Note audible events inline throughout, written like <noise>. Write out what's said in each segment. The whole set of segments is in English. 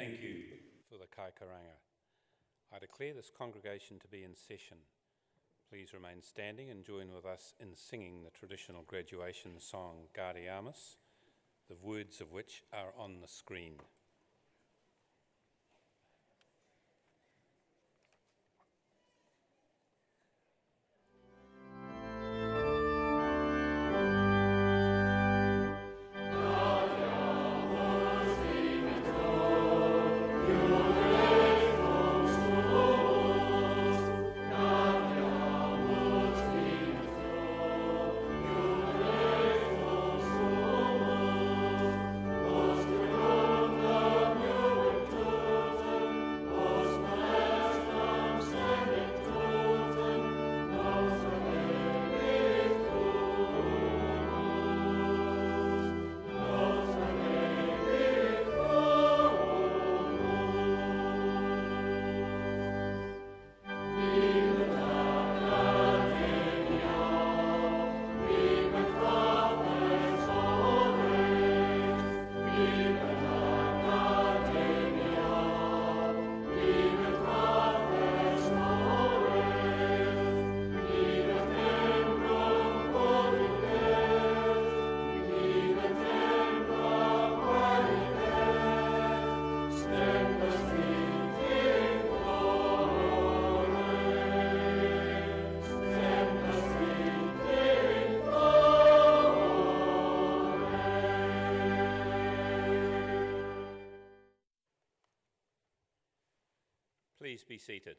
Thank you for the kaikaranga. I declare this congregation to be in session. Please remain standing and join with us in singing the traditional graduation song Gaudeamus, the words of which are on the screen. Seated.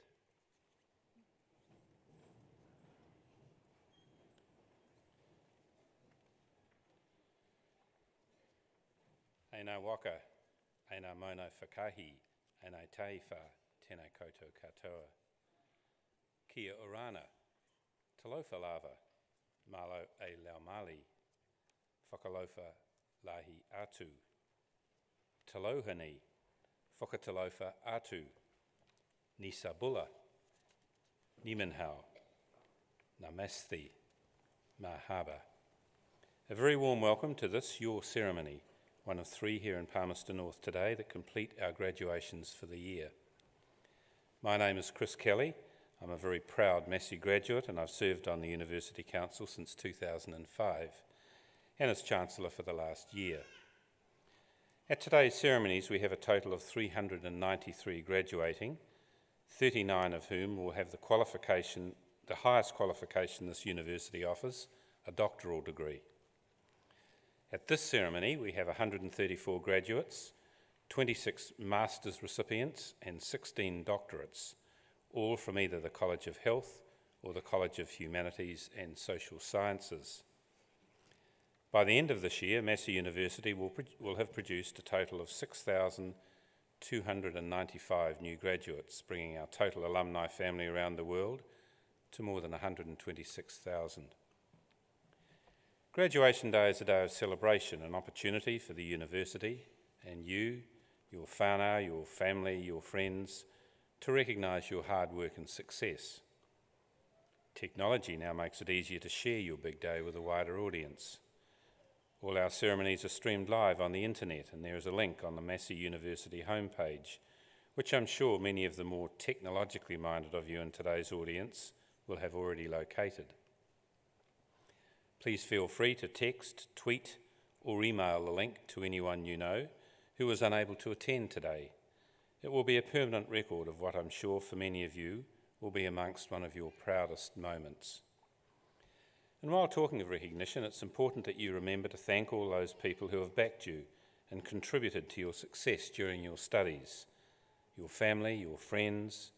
Eina waka, eina mono whakahi, eina taiwha, tēnei koutou katoa. Kia orana, talofa lava, malo e leo mali, fakaalofa lahi atu. Talohani, whakatalofa atu. Nisabula, Nimenhau, Namaste, Mahaba. A very warm welcome to this, your ceremony, one of three here in Palmerston North today that complete our graduations for the year. My name is Chris Kelly. I'm a very proud Massey graduate and I've served on the University Council since 2005 and as Chancellor for the last year. At today's ceremonies, we have a total of 393 graduating 39 of whom will have the qualification, the highest qualification this university offers, a doctoral degree. At this ceremony, we have 134 graduates, 26 master's recipients, and 16 doctorates, all from either the College of Health or the College of Humanities and Social Sciences. By the end of this year, Massey University will, will have produced a total of 6,000 295 new graduates, bringing our total alumni family around the world to more than 126,000. Graduation Day is a day of celebration, an opportunity for the university and you, your whānau, your family, your friends, to recognise your hard work and success. Technology now makes it easier to share your big day with a wider audience. All our ceremonies are streamed live on the internet, and there is a link on the Massey University homepage, which I'm sure many of the more technologically minded of you in today's audience will have already located. Please feel free to text, tweet, or email the link to anyone you know who was unable to attend today. It will be a permanent record of what I'm sure for many of you will be amongst one of your proudest moments. And while talking of recognition, it's important that you remember to thank all those people who have backed you and contributed to your success during your studies your family, your friends,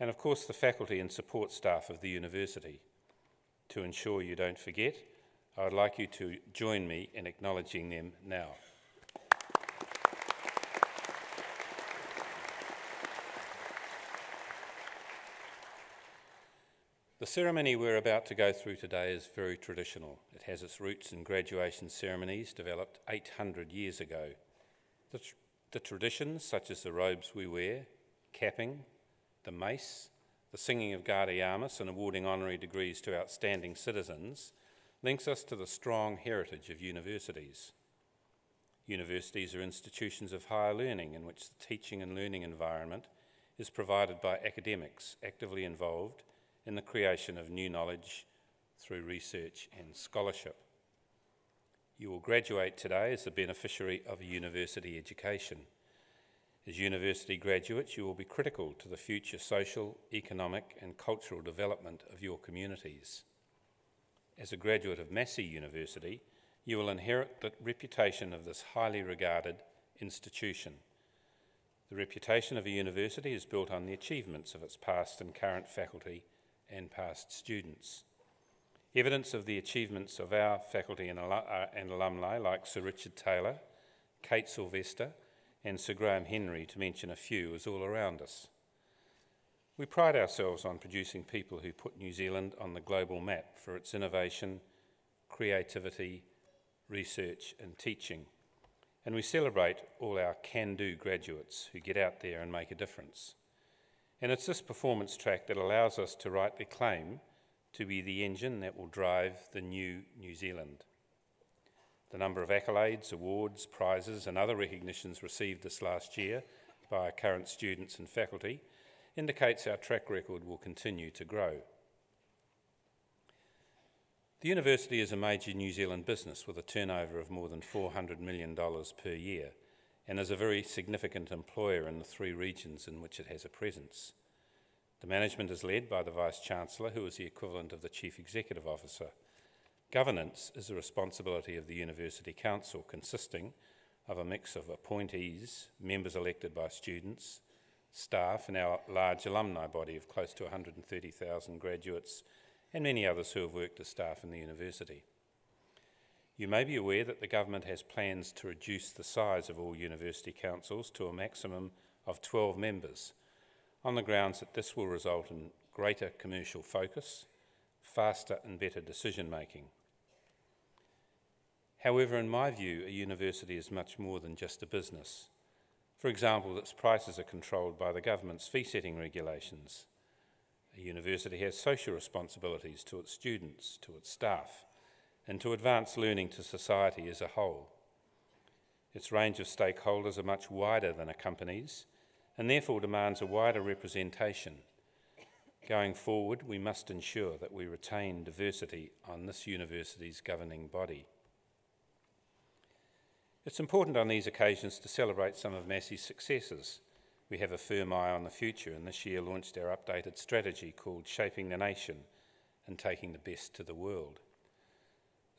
and of course the faculty and support staff of the university. To ensure you don't forget, I would like you to join me in acknowledging them now. The ceremony we're about to go through today is very traditional. It has its roots in graduation ceremonies developed 800 years ago. The, tr the traditions, such as the robes we wear, capping, the mace, the singing of Gaudeamus and awarding honorary degrees to outstanding citizens, links us to the strong heritage of universities. Universities are institutions of higher learning in which the teaching and learning environment is provided by academics actively involved in the creation of new knowledge through research and scholarship. You will graduate today as the beneficiary of a university education. As university graduates, you will be critical to the future social, economic, and cultural development of your communities. As a graduate of Massey University, you will inherit the reputation of this highly regarded institution. The reputation of a university is built on the achievements of its past and current faculty and past students. Evidence of the achievements of our faculty and, uh, and alumni, like Sir Richard Taylor, Kate Sylvester, and Sir Graham Henry, to mention a few, is all around us. We pride ourselves on producing people who put New Zealand on the global map for its innovation, creativity, research, and teaching. And we celebrate all our can do graduates who get out there and make a difference. And it's this performance track that allows us to rightly claim to be the engine that will drive the new New Zealand. The number of accolades, awards, prizes, and other recognitions received this last year by our current students and faculty indicates our track record will continue to grow. The university is a major New Zealand business with a turnover of more than $400 million per year and is a very significant employer in the three regions in which it has a presence. The management is led by the Vice Chancellor, who is the equivalent of the Chief Executive Officer. Governance is the responsibility of the University Council, consisting of a mix of appointees, members elected by students, staff, and our large alumni body of close to 130,000 graduates, and many others who have worked as staff in the university. You may be aware that the government has plans to reduce the size of all university councils to a maximum of 12 members on the grounds that this will result in greater commercial focus, faster and better decision making. However, in my view, a university is much more than just a business. For example, its prices are controlled by the government's fee setting regulations. A university has social responsibilities to its students, to its staff, and to advance learning to society as a whole. Its range of stakeholders are much wider than a company's, and therefore demands a wider representation. Going forward, we must ensure that we retain diversity on this university's governing body. It's important on these occasions to celebrate some of Massey's successes. We have a firm eye on the future and this year launched our updated strategy called Shaping the Nation and Taking the Best to the World.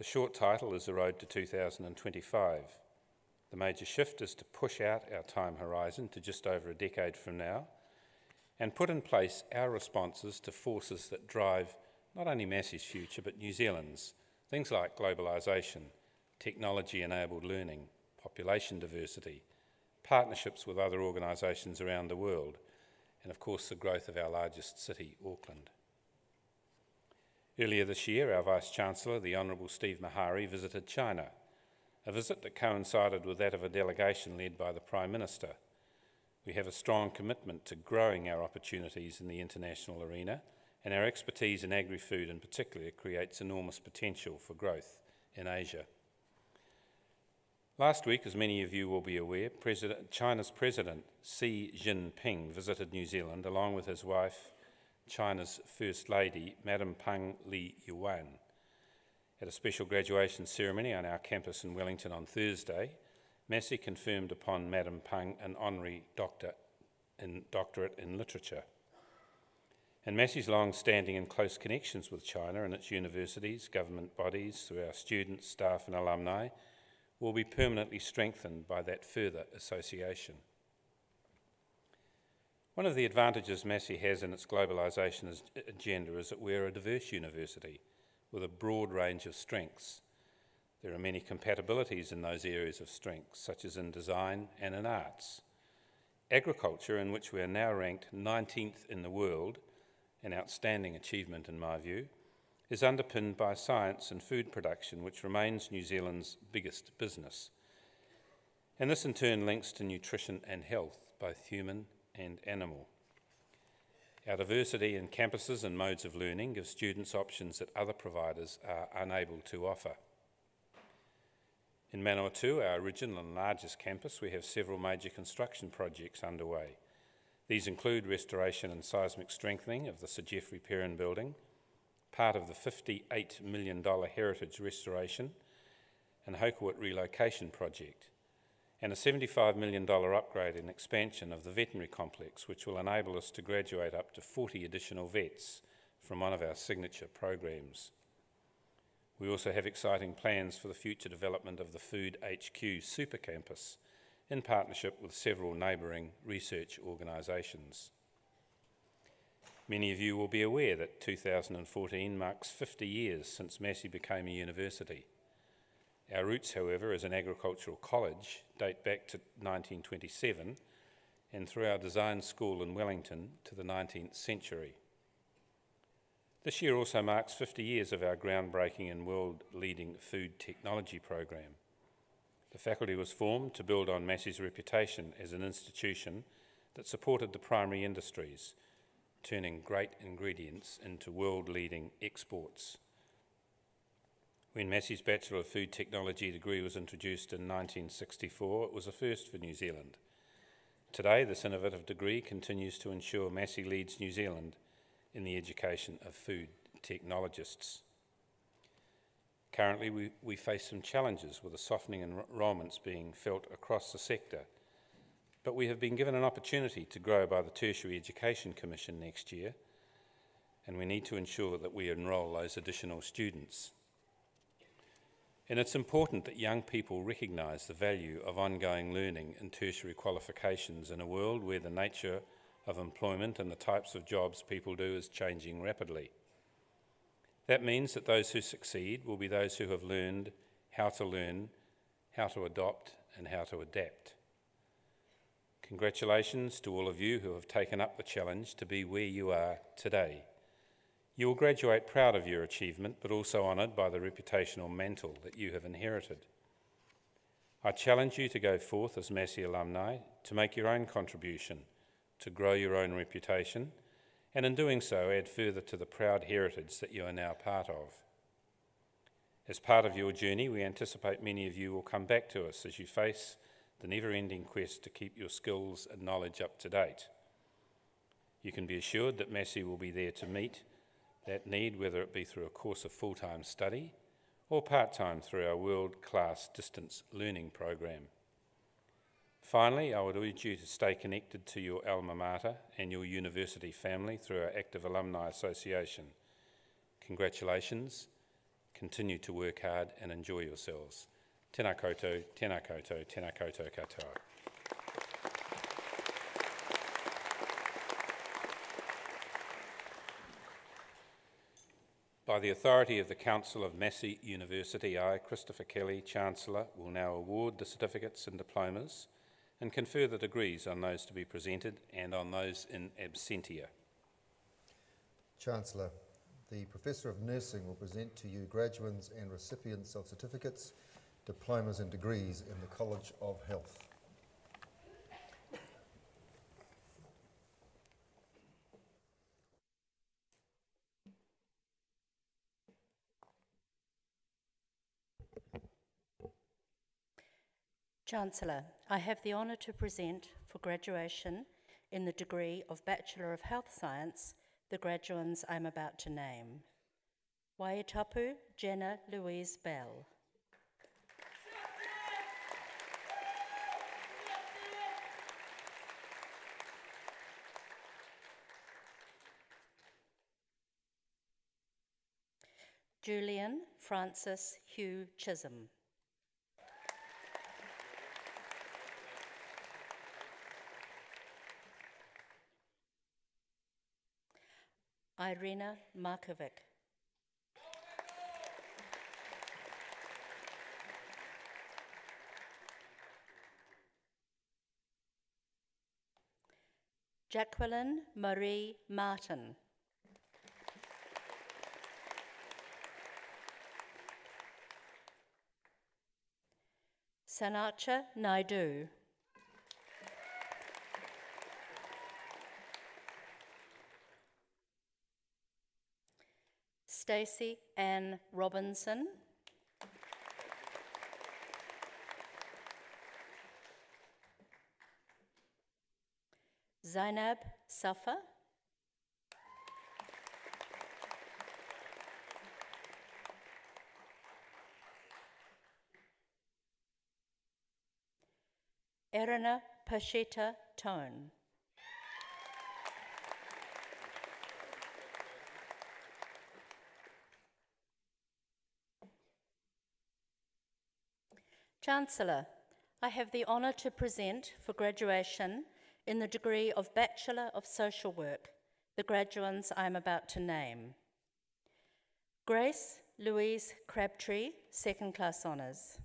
The short title is The Road to 2025 the major shift is to push out our time horizon to just over a decade from now and put in place our responses to forces that drive not only Massey's future but New Zealand's, things like globalisation, technology enabled learning, population diversity, partnerships with other organisations around the world, and of course the growth of our largest city, Auckland. Earlier this year, our Vice Chancellor, the Honourable Steve Maharey, visited China a visit that coincided with that of a delegation led by the Prime Minister. We have a strong commitment to growing our opportunities in the international arena, and our expertise in agri food in particular creates enormous potential for growth in Asia. Last week, as many of you will be aware, President, China's President Xi Jinping visited New Zealand along with his wife, China's First Lady, Madam Peng Liyuan. At a special graduation ceremony on our campus in Wellington on Thursday, Massey confirmed upon Madam Peng an honorary doctor in, doctorate in literature. And Massey's long standing and close connections with China and its universities, government bodies, through our students, staff, and alumni will be permanently strengthened by that further association. One of the advantages Massey has in its globalisation uh, agenda is that we're a diverse university with a broad range of strengths. There are many compatibilities in those areas of strength, such as in design and in arts. Agriculture, in which we are now ranked 19th in the world, an outstanding achievement in my view, is underpinned by science and food production, which remains New Zealand's biggest business. And this in turn links to nutrition and health, both human and animal. Our diversity in campuses and modes of learning gives students options that other providers are unable to offer. In Manawatu, our original and largest campus, we have several major construction projects underway. These include restoration and seismic strengthening of the Sir Geoffrey Peren building, part of the $58 million heritage restoration and Hokowhitu relocation project, and a $75 million upgrade and expansion of the veterinary complex, which will enable us to graduate up to 40 additional vets from one of our signature programs. We also have exciting plans for the future development of the Food HQ Super Campus in partnership with several neighbouring research organisations. Many of you will be aware that 2014 marks 50 years since Massey became a university. Our roots, however, as an agricultural college date back to 1927 and through our design school in Wellington to the 19th century. This year also marks 50 years of our groundbreaking and world leading food technology program. The faculty was formed to build on Massey's reputation as an institution that supported the primary industries, turning great ingredients into world leading exports. When Massey's Bachelor of Food Technology degree was introduced in 1964, it was a first for New Zealand. Today, this innovative degree continues to ensure Massey leads New Zealand in the education of food technologists. Currently, we, we face some challenges with the softening enrolments being felt across the sector, but we have been given an opportunity to grow by the Tertiary Education Commission next year, and we need to ensure that we enrol those additional students. And it's important that young people recognise the value of ongoing learning and tertiary qualifications in a world where the nature of employment and the types of jobs people do is changing rapidly. That means that those who succeed will be those who have learned how to learn, how to adopt, and how to adapt. Congratulations to all of you who have taken up the challenge to be where you are today. You will graduate proud of your achievement, but also honoured by the reputational mantle that you have inherited. I challenge you to go forth as Massey alumni to make your own contribution, to grow your own reputation, and in doing so, add further to the proud heritage that you are now part of. As part of your journey, we anticipate many of you will come back to us as you face the never ending quest to keep your skills and knowledge up to date. You can be assured that Massey will be there to meet that need, whether it be through a course of full time study or part time through our world class distance learning program. Finally, I would urge you to stay connected to your alma mater and your university family through our active alumni association. Congratulations, continue to work hard and enjoy yourselves. Tēnā koutou, tēnā koutou, tēnā koutou katoa. By the authority of the Council of Massey University, I, Christopher Kelly, Chancellor, will now award the certificates and diplomas and confer the degrees on those to be presented and on those in absentia. Chancellor, the Professor of Nursing will present to you graduates and recipients of certificates, diplomas and degrees in the College of Health. Chancellor, I have the honour to present for graduation in the degree of Bachelor of Health Science the graduands I'm about to name. Waitapu Jenna Louise Bell. Julian Francis Hugh Chisholm. Irina Markovic. Jacqueline Marie Martin. Sanacha Naidu. Stacey Ann Robinson. Zainab Safa. Erina Pacheta Tone. Chancellor, I have the honour to present for graduation in the degree of Bachelor of Social Work the graduands I am about to name. Grace Louise Crabtree, second class honours.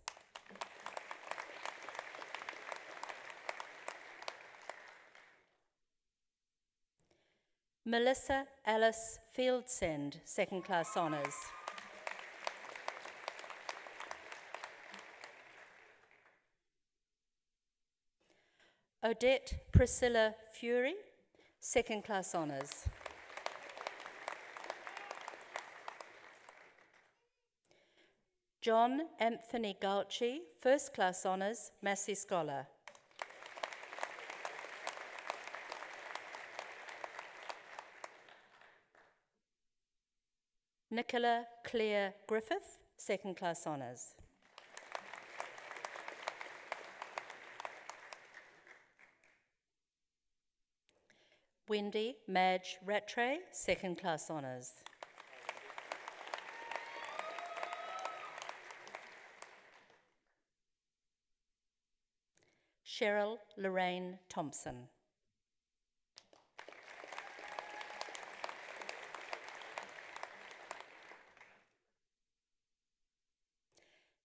Melissa Alice Fieldsend, second class honours. Odette Priscilla Fury, second class honours. John Anthony Gauchi, first class honours, Massey Scholar. Nicola Claire Griffith, second class honours. Wendy Madge Rattray, second class honours. Cheryl Lorraine Thompson.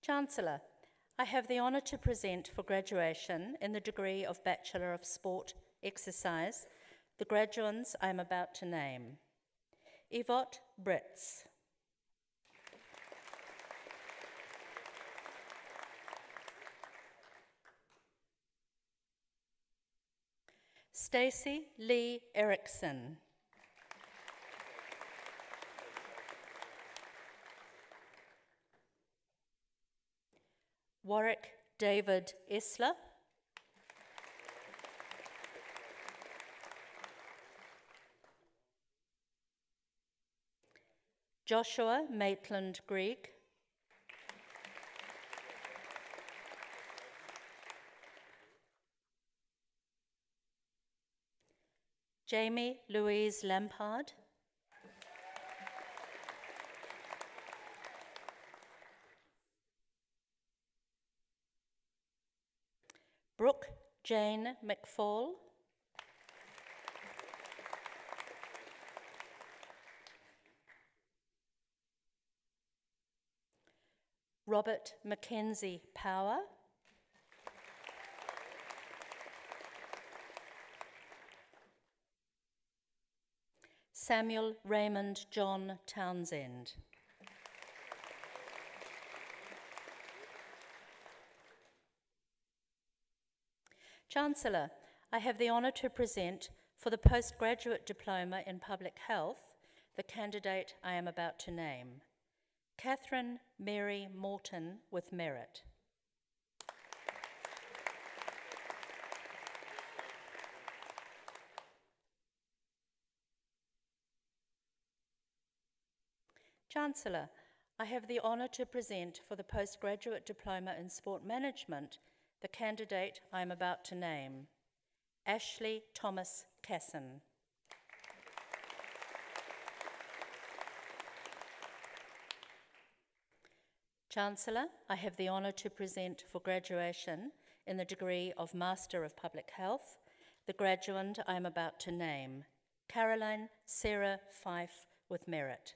Chancellor, I have the honour to present for graduation in the degree of Bachelor of Sport Exercise the graduands I am about to name. Yvette Britz. Stacey Lee Erickson. Warwick David Esler. Joshua Maitland Grieg. Jamie Louise Lampard. Brooke Jane McFall. Robert Mackenzie Power. Samuel Raymond John Townsend. Chancellor, I have the honour to present for the postgraduate diploma in public health the candidate I am about to name. Catherine Mary Morton with merit. Chancellor, I have the honour to present for the postgraduate diploma in sport management the candidate I am about to name, Ashley Thomas Casson. Chancellor, I have the honour to present for graduation in the degree of Master of Public Health the graduand I am about to name, Caroline Sarah Fife with merit.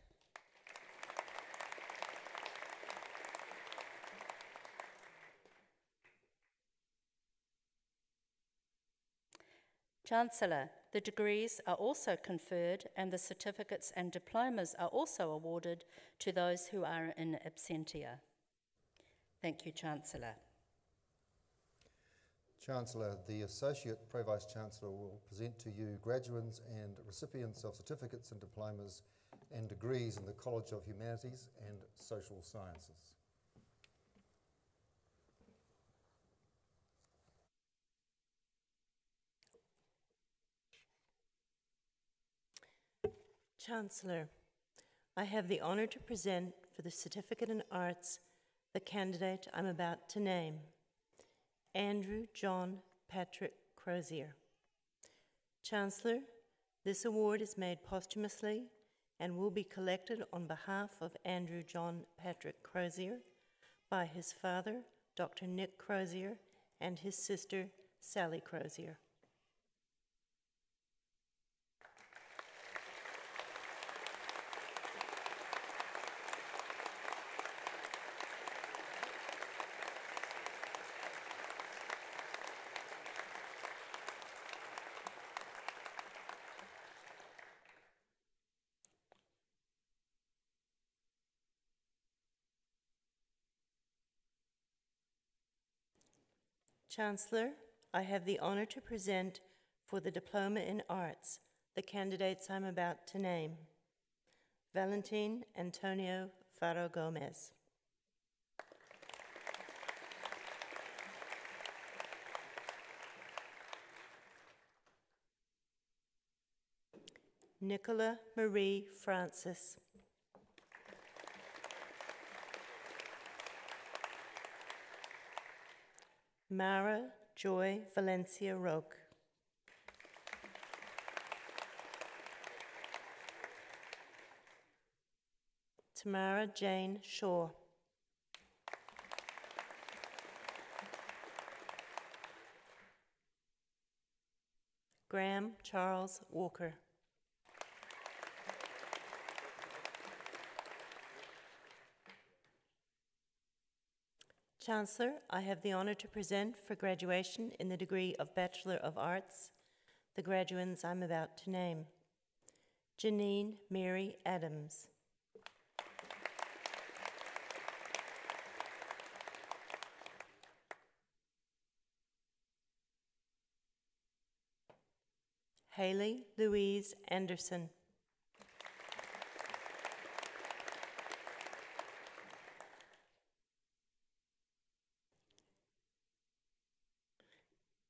Chancellor, the degrees are also conferred and the certificates and diplomas are also awarded to those who are in absentia. Thank you, Chancellor. Chancellor, the Associate Pro Vice Chancellor will present to you graduates and recipients of certificates and diplomas and degrees in the College of Humanities and Social Sciences. Chancellor, I have the honour to present for the Certificate in Arts the candidate I'm about to name Andrew John Patrick Crozier. Chancellor, this award is made posthumously and will be collected on behalf of Andrew John Patrick Crozier by his father, Dr. Nick Crozier, and his sister, Sally Crozier. Chancellor, I have the honor to present for the Diploma in Arts the candidates I'm about to name. Valentin Antonio Faro Gomez. Nicola Marie Francis. Mara Joy Valencia Roque. Tamara Jane Shaw. Graham Charles Walker. Chancellor, I have the honor to present for graduation in the degree of Bachelor of Arts the graduands I'm about to name. Janine Mary Adams. Haley Louise Anderson.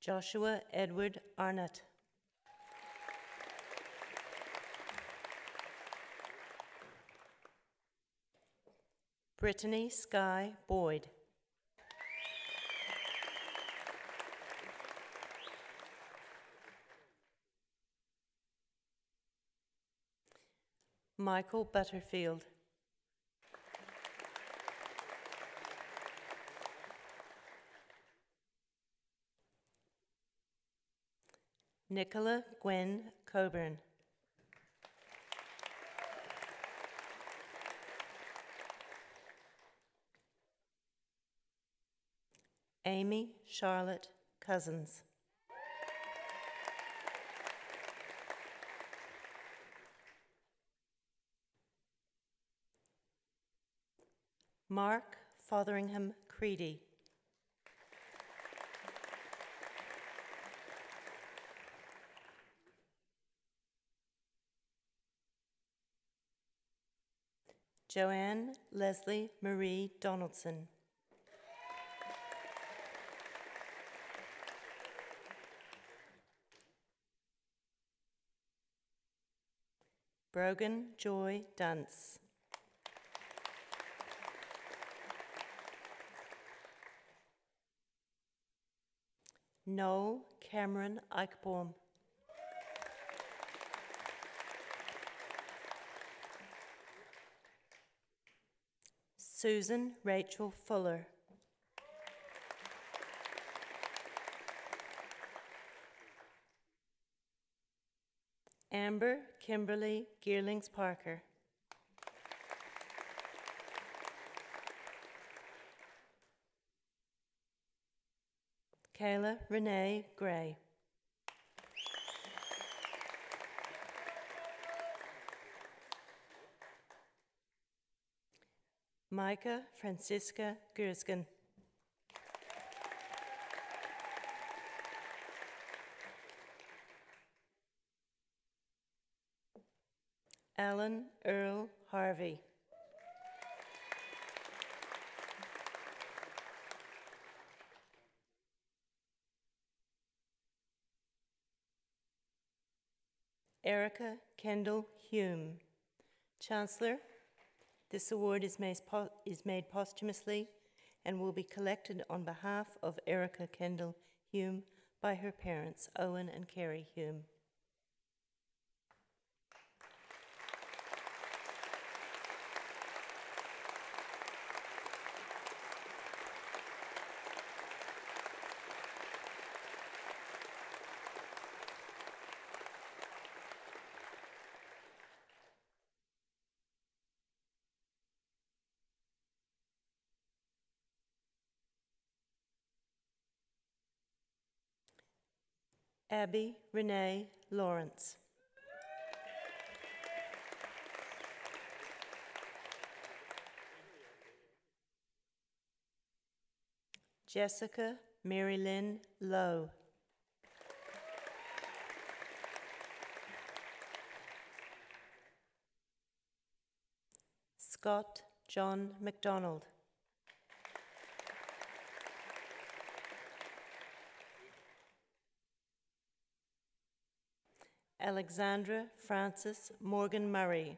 Joshua Edward Arnott. Brittany Sky Boyd. Michael Butterfield. Nicola Gwen Coburn. Amy Charlotte Cousins. Mark Fotheringham Creedy. Joanne Leslie Marie Donaldson. Brogan Joy Dunce. Noel Cameron Eichbaum. Susan Rachel Fuller. Amber Kimberly Gearlings Parker. Kayla Renee Gray. Micah Francisca Gurskin. Alan Earl Harvey. Erica Kendall Hume. Chancellor, this award is made, is made posthumously and will be collected on behalf of Erica Kendall Hume by her parents, Owen and Carrie Hume. Abby Renee Lawrence. Jessica Mary Lynn Lowe. Scott John McDonald. Alexandra Frances Morgan Murray.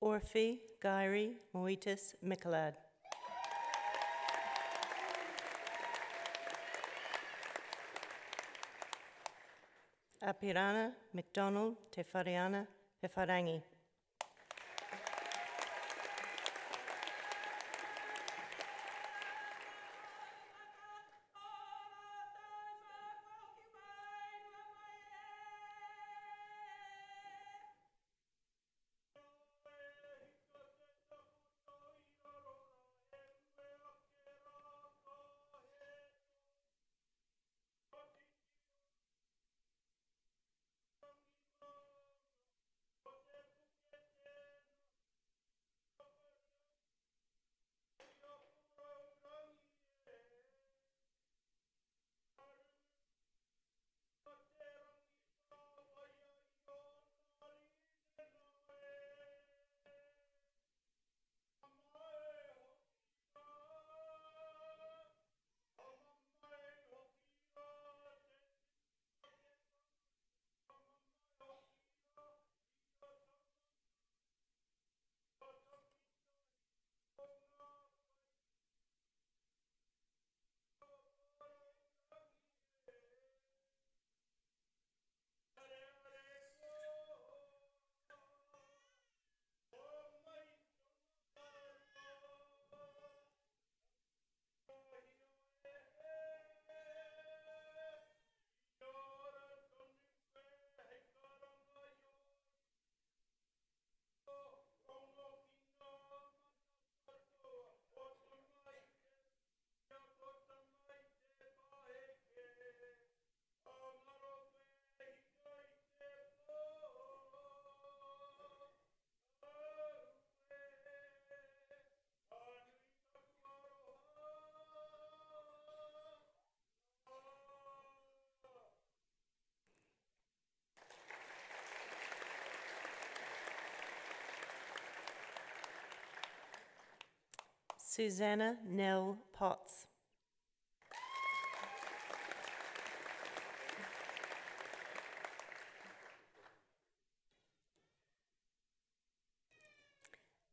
Orphe Gyri Moitis Michelad. Apirana McDonald Tefariana Pefarangi. Susanna Nell Potts.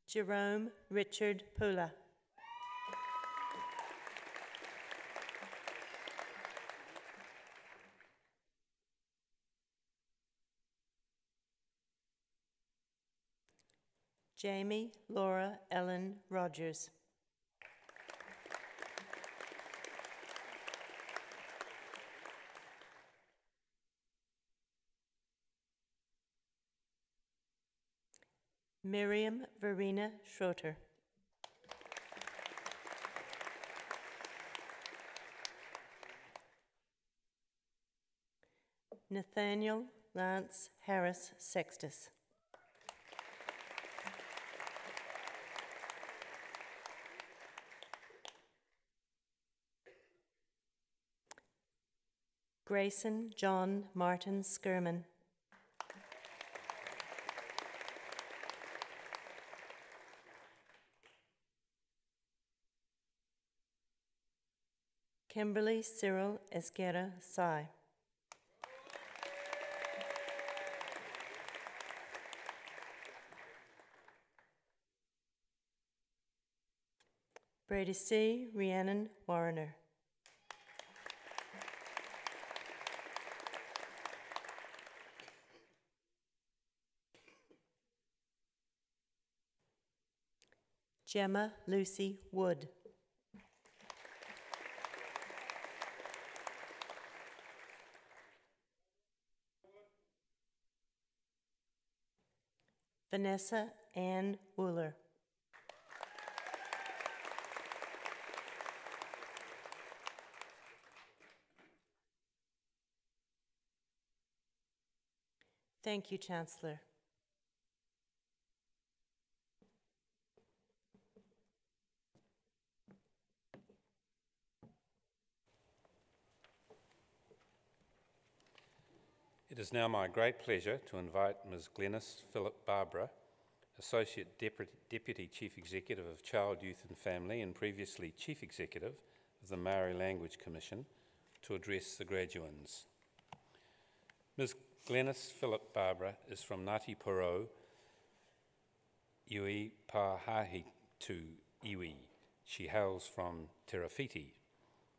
Jerome Richard Pula. Jamie Laura Ellen Rogers. Miriam Verena Schroeter. Nathaniel Lance Harris Sextus. Grayson John Martin Skirman. Kimberly Cyril Esquera Sai. Brady C. Rhiannon Wariner, Gemma Lucy Wood. Vanessa Ann Wooler. Thank you, Chancellor. It is now my great pleasure to invite Ms. Glenys Philip Barbara, Associate Deputy, Chief Executive of Child, Youth and Family and previously Chief Executive of the Maori Language Commission, to address the graduands. Ms. Glenys Philip Barbara is from Ngāti Porou, Iwi Pāhahi to Iwi. She hails from Tairāwhiti,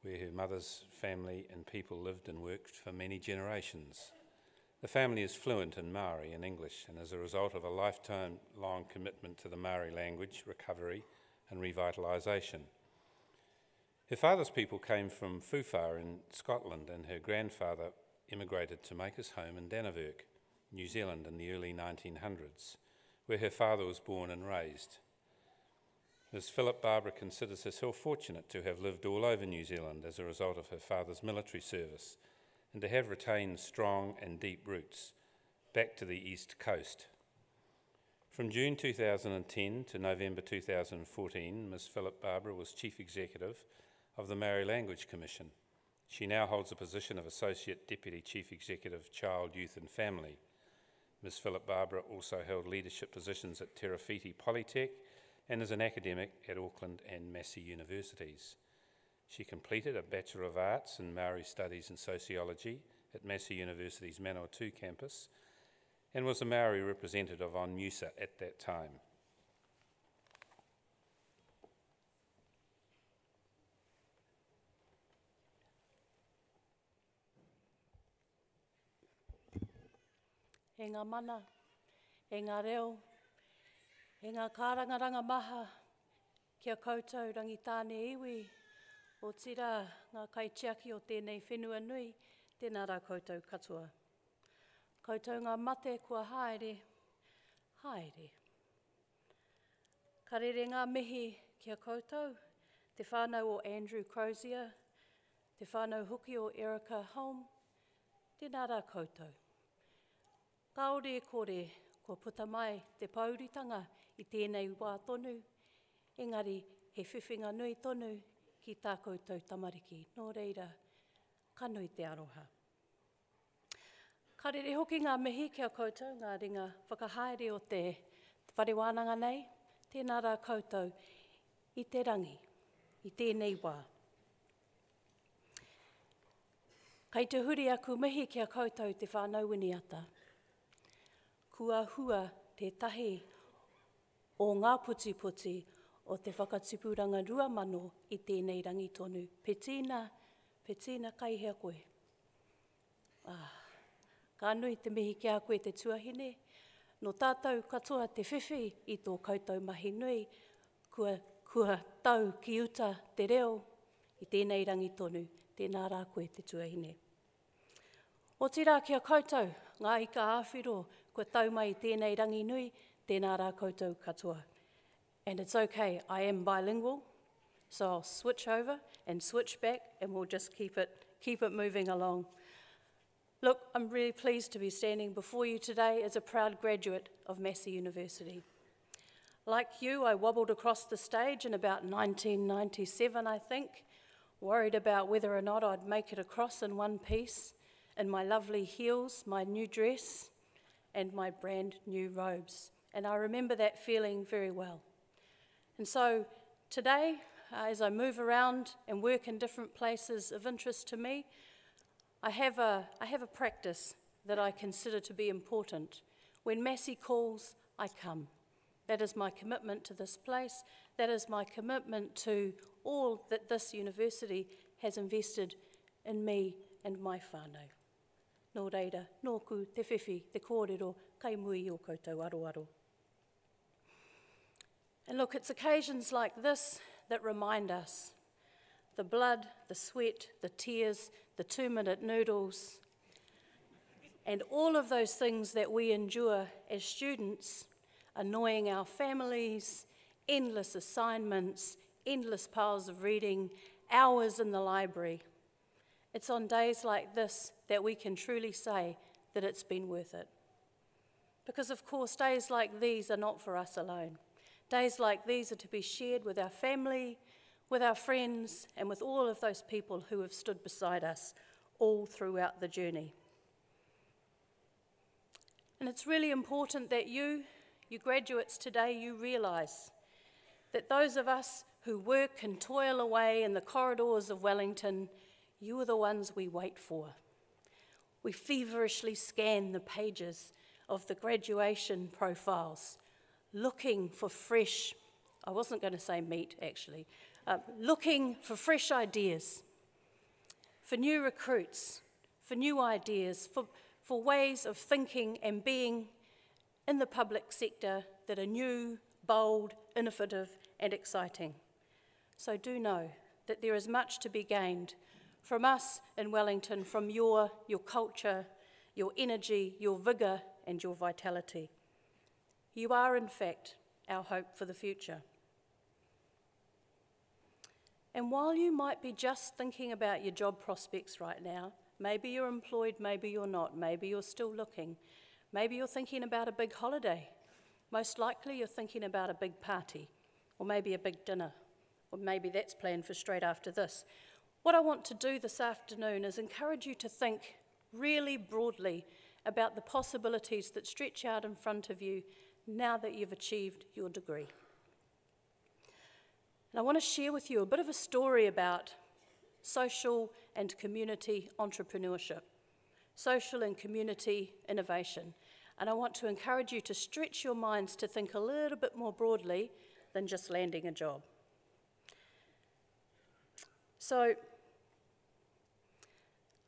where her mother's family and people lived and worked for many generations. The family is fluent in Maori and English, and as a result of a lifetime long commitment to the Maori language, recovery, and revitalisation. Her father's people came from Fufa in Scotland, and her grandfather immigrated to make his home in Dannevirke, New Zealand, in the early 1900s, where her father was born and raised. Ms. Philip Barbara considers herself fortunate to have lived all over New Zealand as a result of her father's military service and to have retained strong and deep roots back to the east coast. From June 2010 to November 2014, Ms. Philip Barbara was Chief Executive of the Maori Language Commission. She now holds the position of Associate Deputy Chief Executive, Child, Youth and Family. Ms. Philip Barbara also held leadership positions at Tairāwhiti Polytech and is an academic at Auckland and Massey Universities. She completed a Bachelor of Arts in Maori Studies and Sociology at Massey University's Manawatu campus and was a Maori representative on MUSA at that time. e ngā mana, e ngā reo, e ngā kārangaranga maha, kia koutou rangi tāne iwi, o tira ngā kaitiaki o tēnei whenua nui, tēnā rā koutou katoa. Koutou ngā mate kua haere, haere. Karere ngā mihi kia koutou, te whānau o Andrew Crozier, te whānau huki o Erica Home, tēnā rā koutou. Kāore e kore, kua puta mai te pauritanga i tēnei wā tonu, engari he whiwhinga nui tonu ki tā koutou tamariki. Nō reira, kanui te aroha. Karere hoki ngā mihi kia koutou, ngā ringa whakahaere o te wharewānanga nei, tēnā rā koutou i te rangi, i tēnei wā. Kei te huri aku mihi kia koutou te whānau ata kua hua te tahi o ngā puti puti o te whakatupuranga rua mano i tēnei rangi tonu. Petina, petina kai hea koe. Ah, ka anui te mihi kia koe te tuahine. No tātou katoa te whiwhi i tō koutou mahi nui, kua, kua tau ki uta te reo i tēnei rangi tonu, tēnā rā koe te tuahine. O tira kia koutou, ngā ika āwhiro, kua tau mai tēnei rangi nui, tēnā rā koutou katoa. And it's okay, I am bilingual, so I'll switch over and switch back and we'll just keep it, keep it moving along. Look, I'm really pleased to be standing before you today as a proud graduate of Massey University. Like you, I wobbled across the stage in about 1997, I think, worried about whether or not I'd make it across in one piece, in my lovely heels, my new dress, and my brand new robes. And I remember that feeling very well. And so today, uh, as I move around and work in different places of interest to me, I have, a, I have a practice that I consider to be important. When Massey calls, I come. That is my commitment to this place. That is my commitment to all that this university has invested in me and my whānau. Nō reira, nōku te whiwhi, te kōrero, kai mui o koutou aro aro. And look, it's occasions like this that remind us the blood, the sweat, the tears, the two minute noodles, and all of those things that we endure as students, annoying our families, endless assignments, endless piles of reading, hours in the library. It's on days like this that we can truly say that it's been worth it. Because, of course, days like these are not for us alone. Days like these are to be shared with our family, with our friends, and with all of those people who have stood beside us all throughout the journey. And it's really important that you, you graduates today, you realise that those of us who work and toil away in the corridors of Wellington, you are the ones we wait for. We feverishly scan the pages of the graduation profiles, looking for fresh, I wasn't going to say meat actually, uh, looking for fresh ideas, for new recruits, for new ideas, for for ways of thinking and being in the public sector that are new, bold, innovative, and exciting. So do know that there is much to be gained from us in Wellington, from your, your culture, your energy, your vigour, and your vitality. You are, in fact, our hope for the future. And while you might be just thinking about your job prospects right now, Maybe you're employed, maybe you're not, maybe you're still looking. Maybe you're thinking about a big holiday. Most likely you're thinking about a big party, or maybe a big dinner, or maybe that's planned for straight after this. What I want to do this afternoon is encourage you to think really broadly about the possibilities that stretch out in front of you now that you've achieved your degree. And I want to share with you a bit of a story about social and community entrepreneurship, social and community innovation. And I want to encourage you to stretch your minds to think a little bit more broadly than just landing a job. So,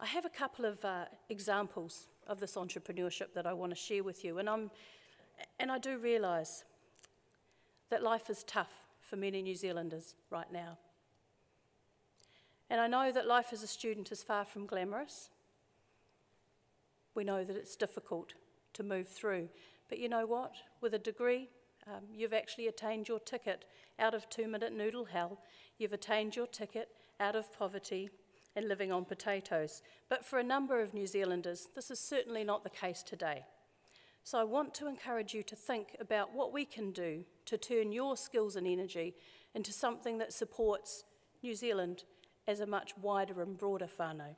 I have a couple of uh, examples of this entrepreneurship that I want to share with you. And, I'm, and I do realise that life is tough for many New Zealanders right now. And I know that life as a student is far from glamorous. We know that it's difficult to move through. But you know what? With a degree, um, you've actually attained your ticket out of two minute noodle hell. You've attained your ticket out of poverty and living on potatoes. But for a number of New Zealanders, this is certainly not the case today. So I want to encourage you to think about what we can do to turn your skills and energy into something that supports New Zealand as a much wider and broader whānau.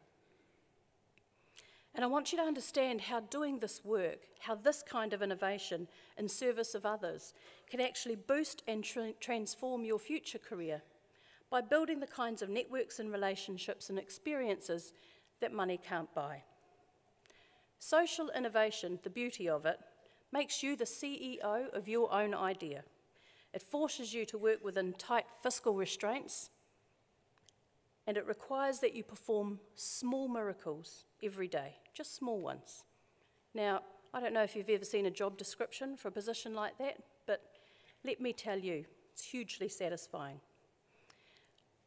And I want you to understand how doing this work, how this kind of innovation in service of others can actually boost and tra- transform your future career by building the kinds of networks and relationships and experiences that money can't buy. Social innovation, the beauty of it, makes you the CEO of your own idea. It forces you to work within tight fiscal restraints and it requires that you perform small miracles every day, just small ones. Now, I don't know if you've ever seen a job description for a position like that, but let me tell you, it's hugely satisfying.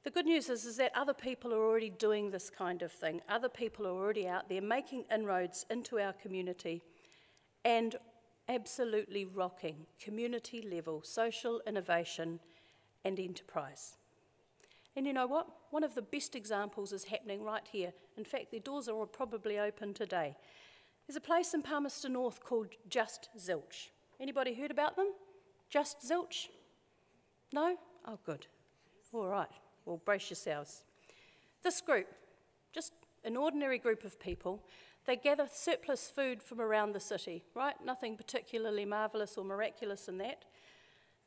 The good news is, is that other people are already doing this kind of thing. Other people are already out there making inroads into our community and absolutely rocking community level social innovation and enterprise. And you know what? One of the best examples is happening right here. In fact, their doors are probably open today. There's a place in Palmerston North called Just Zilch. Anybody heard about them? Just Zilch? No? Oh, good. All right. Well, brace yourselves. This group, just an ordinary group of people, they gather surplus food from around the city, right? Nothing particularly marvellous or miraculous in that.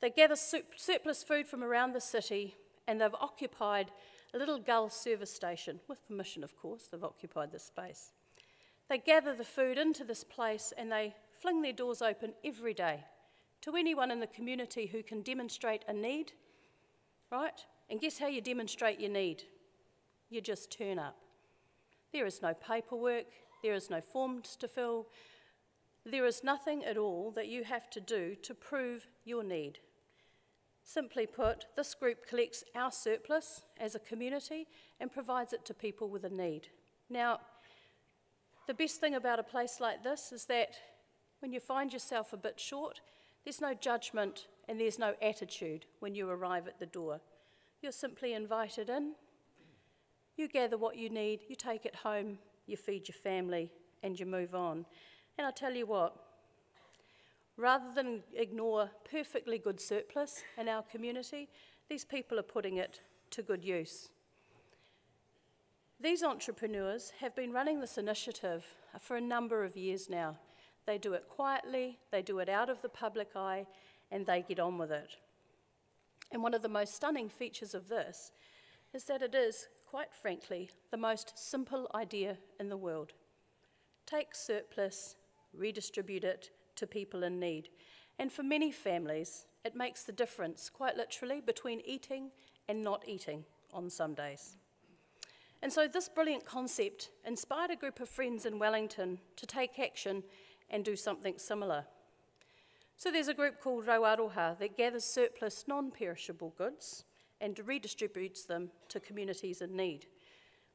They gather surplus food from around the city and they've occupied a little gull service station, with permission, of course, they've occupied this space. They gather the food into this place and they fling their doors open every day to anyone in the community who can demonstrate a need, right? And guess how you demonstrate your need? You just turn up. There is no paperwork, there is no forms to fill, there is nothing at all that you have to do to prove your need. Simply put, this group collects our surplus as a community and provides it to people with a need. Now, the best thing about a place like this is that when you find yourself a bit short, there's no judgment and there's no attitude when you arrive at the door. You're simply invited in, you gather what you need, you take it home, you feed your family, and you move on. And I tell you what, rather than ignore perfectly good surplus in our community, these people are putting it to good use. These entrepreneurs have been running this initiative for a number of years now. They do it quietly, they do it out of the public eye, and they get on with it. And one of the most stunning features of this is that it is, quite frankly, the most simple idea in the world. Take surplus redistribute it to people in need. And for many families, it makes the difference, quite literally, between eating and not eating on some days. And so, this brilliant concept inspired a group of friends in Wellington to take action and do something similar. So, there's a group called Rauaroha that gathers surplus non perishable goods and redistributes them to communities in need.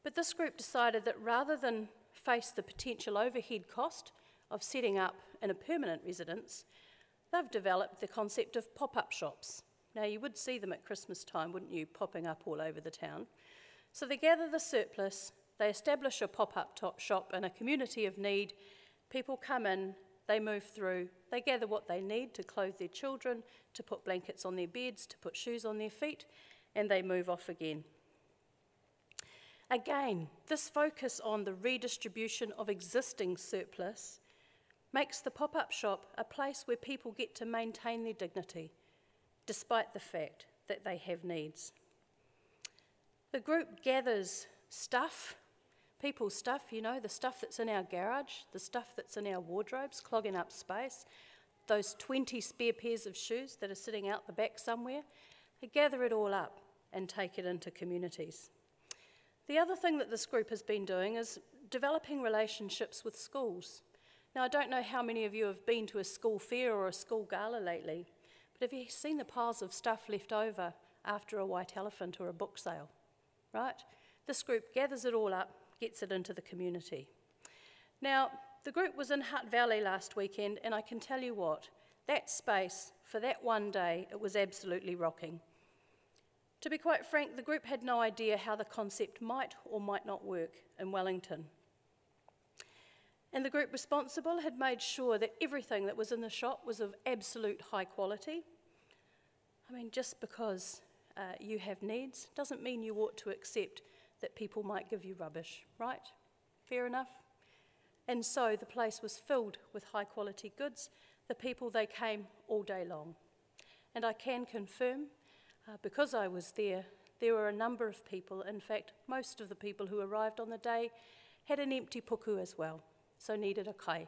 But this group decided that rather than face the potential overhead cost of setting up in a permanent residence, they've developed the concept of pop up shops. Now, you would see them at Christmas time, wouldn't you, popping up all over the town. So they gather the surplus, they establish a pop up shop in a community of need. People come in, they move through, they gather what they need to clothe their children, to put blankets on their beds, to put shoes on their feet, and they move off again. Again, this focus on the redistribution of existing surplus makes the pop up shop a place where people get to maintain their dignity, despite the fact that they have needs. The group gathers stuff, people's stuff, you know, the stuff that's in our garage, the stuff that's in our wardrobes, clogging up space, those 20 spare pairs of shoes that are sitting out the back somewhere. They gather it all up and take it into communities. The other thing that this group has been doing is developing relationships with schools. Now, I don't know how many of you have been to a school fair or a school gala lately, but have you seen the piles of stuff left over after a white elephant or a book sale? Right? This group gathers it all up, gets it into the community. Now, the group was in Hutt Valley last weekend, and I can tell you what, that space, for that one day, it was absolutely rocking. To be quite frank, the group had no idea how the concept might or might not work in Wellington. And the group responsible had made sure that everything that was in the shop was of absolute high quality. I mean, just because uh, you have needs doesn't mean you ought to accept that people might give you rubbish, right? Fair enough? And so the place was filled with high quality goods. The people, they came all day long. And I can confirm, uh, because I was there, there were a number of people, in fact, most of the people who arrived on the day had an empty puku as well so needed a kai.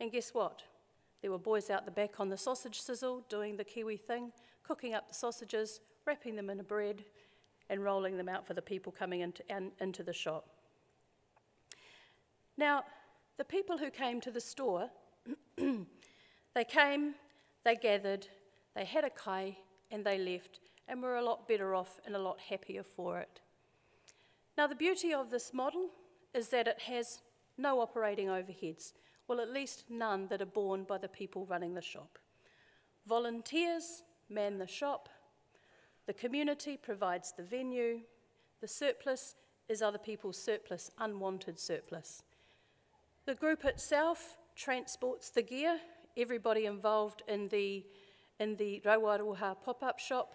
And guess what? There were boys out the back on the sausage sizzle doing the Kiwi thing, cooking up the sausages, wrapping them in a bread, and rolling them out for the people coming into, into the shop. Now, the people who came to the store, <clears throat> they came, they gathered, they had a kai, and they left, and were a lot better off and a lot happier for it. Now, the beauty of this model is that it has no operating overheads, well, at least none that are borne by the people running the shop. Volunteers man the shop, the community provides the venue, the surplus is other people's surplus, unwanted surplus. The group itself transports the gear. Everybody involved in the, in the Rauaroha pop up shop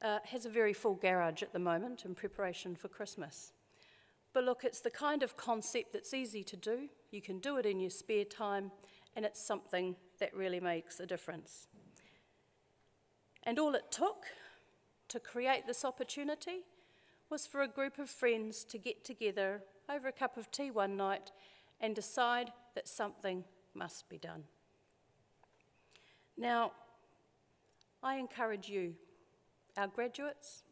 uh, has a very full garage at the moment in preparation for Christmas. But look, it's the kind of concept that's easy to do. You can do it in your spare time, and it's something that really makes a difference. And all it took to create this opportunity was for a group of friends to get together over a cup of tea one night and decide that something must be done. Now, I encourage you, our graduates,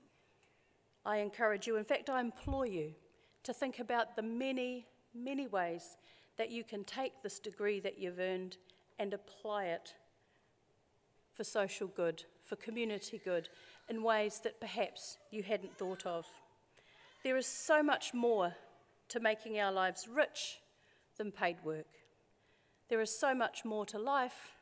I encourage you, in fact, I implore you to think about the many, many ways that you can take this degree that you've earned and apply it for social good, for community good, in ways that perhaps you hadn't thought of. There is so much more to making our lives rich than paid work. There is so much more to life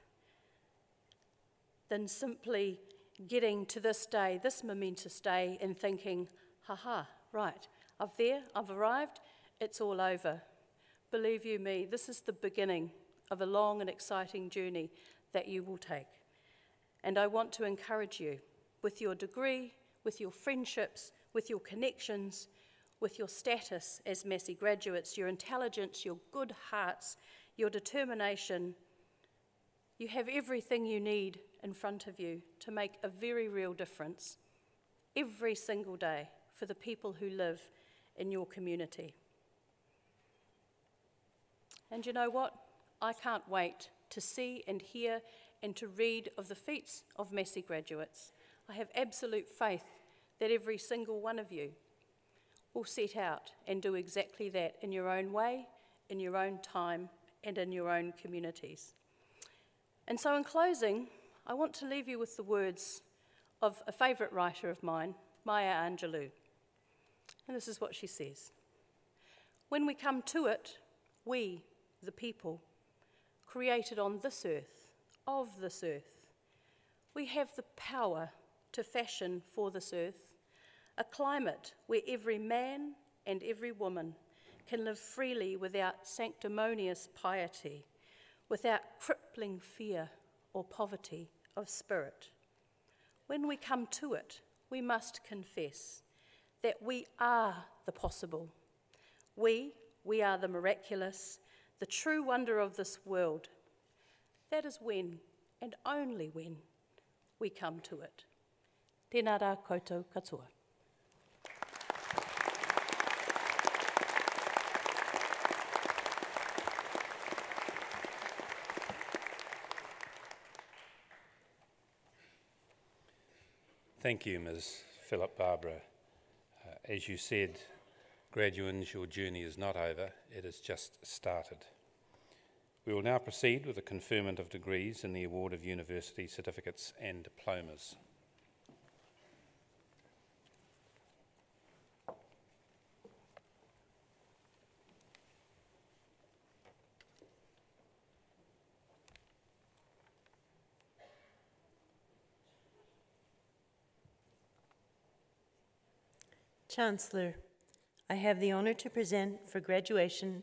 than simply getting to this day, this momentous day, and thinking, ha ha, right, I've there, I've arrived, it's all over. Believe you me, this is the beginning of a long and exciting journey that you will take. And I want to encourage you with your degree, with your friendships, with your connections, with your status as Massey graduates, your intelligence, your good hearts, your determination. You have everything you need in front of you to make a very real difference every single day for the people who live in your community. And you know what? I can't wait to see and hear and to read of the feats of Massey graduates. I have absolute faith that every single one of you will set out and do exactly that in your own way, in your own time, and in your own communities. And so, in closing, I want to leave you with the words of a favourite writer of mine, Maya Angelou. And this is what she says When we come to it, we, the people, created on this earth, of this earth, we have the power to fashion for this earth a climate where every man and every woman can live freely without sanctimonious piety, without crippling fear or poverty of spirit. When we come to it, we must confess that we are the possible. We, we are the miraculous, the true wonder of this world. That is when, and only when, we come to it. Tēnā rā koutou katoa. Thank you, Ms. Philip Barbara. Uh, as you said, graduates, your journey is not over, it has just started. We will now proceed with the conferment of degrees and the award of university certificates and diplomas. Chancellor, I have the honour to present for graduation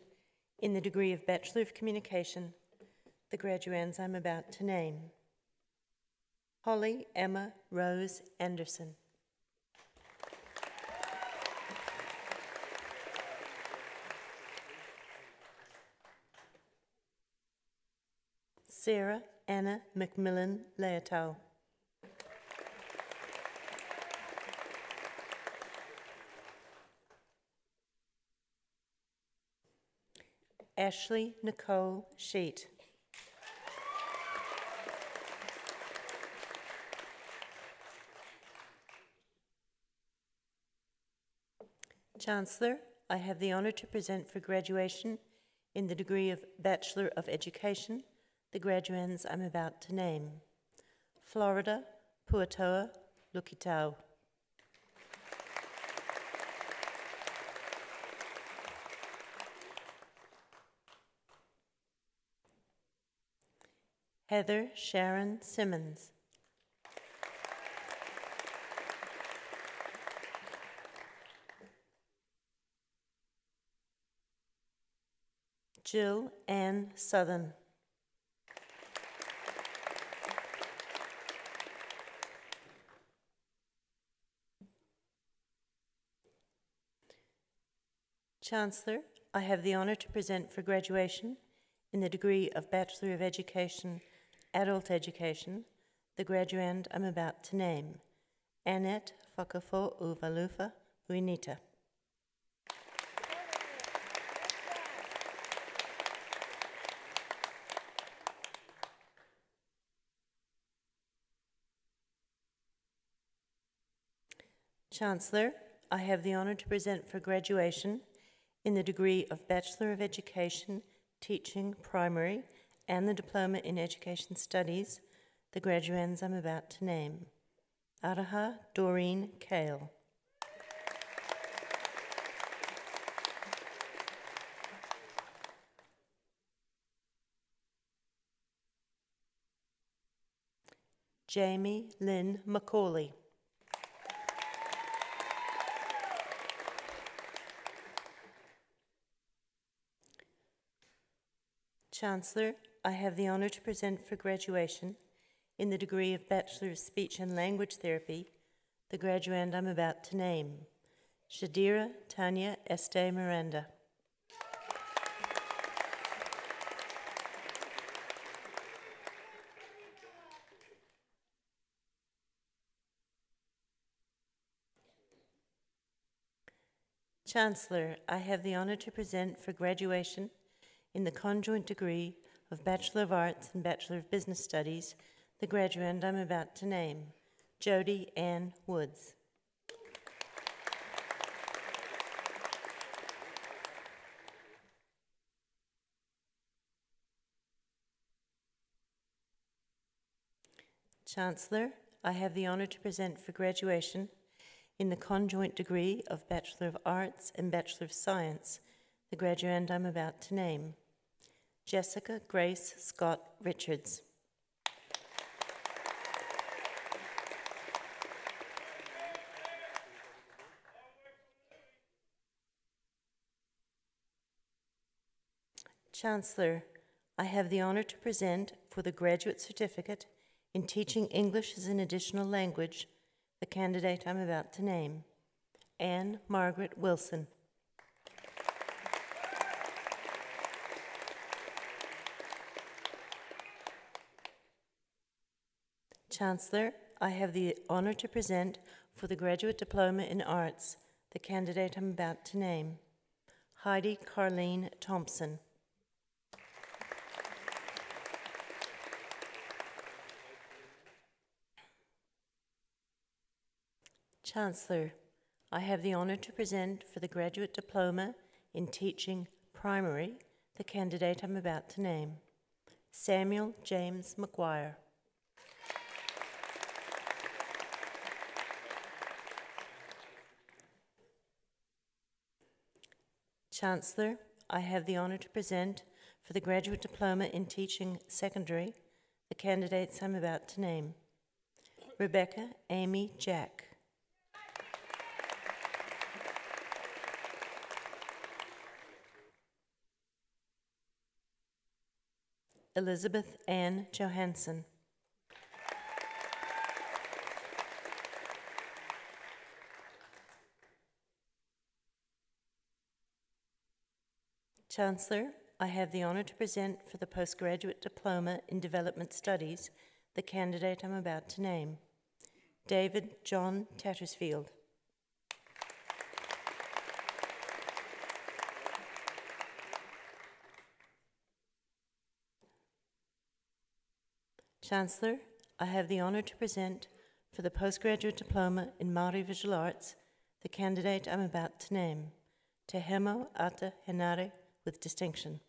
in the degree of Bachelor of Communication the graduands I'm about to name. Holly Emma Rose Anderson. Sarah Anna McMillan Leotow. Ashley Nicole Sheet. Chancellor, I have the honour to present for graduation in the degree of Bachelor of Education the graduands I'm about to name. Florida Puatoa Lukitau. Heather Sharon Simmons. Jill Ann Southern. Chancellor, I have the honour to present for graduation in the degree of Bachelor of Education, Adult Education, the graduand I'm about to name, Annette Fakafo Uvalufa Uinita. Chancellor, I have the honor to present for graduation in the degree of Bachelor of Education, Teaching Primary, and the Diploma in Education Studies the graduands I'm about to name. Araha Doreen Kale. Jamie Lynn Macaulay. Chancellor, I have the honor to present for graduation in the degree of Bachelor of Speech and Language Therapy the graduand I'm about to name, Shadira Tanya Este Miranda. Chancellor, I have the honor to present for graduation in the conjoint degree of Bachelor of Arts and Bachelor of Business Studies the graduand I'm about to name, Jody Ann Woods. Chancellor, I have the honor to present for graduation in the conjoint degree of Bachelor of Arts and Bachelor of Science the graduand I'm about to name, Jessica Grace Scott Richards. Chancellor, I have the honor to present for the graduate certificate in teaching English as an additional language the candidate I'm about to name, Anne Margaret Wilson. Chancellor, I have the honor to present for the Graduate Diploma in Arts the candidate I'm about to name, Heidi Carlene Thompson. Chancellor, I have the honor to present for the Graduate Diploma in Teaching Primary the candidate I'm about to name, Samuel James McGuire. Chancellor, I have the honor to present for the Graduate Diploma in Teaching Secondary the candidates I'm about to name, Rebecca Amy Jack. Elizabeth Ann Johansson. Chancellor, I have the honor to present for the postgraduate diploma in development studies the candidate I'm about to name, David John Tattersfield. Chancellor, I have the honor to present for the postgraduate diploma in Māori Visual Arts the candidate I'm about to name, Tehemo Ata Henare with distinction.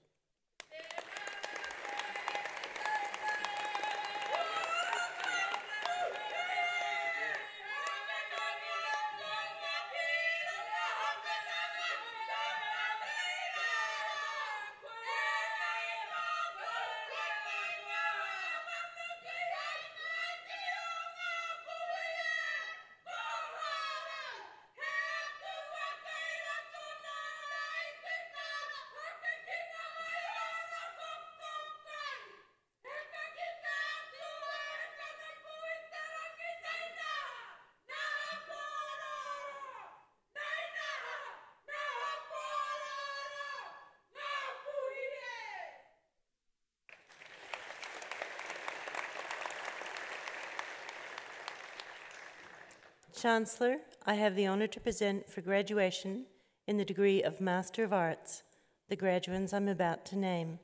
Chancellor, I have the honour to present for graduation in the degree of Master of Arts the graduates I'm about to name.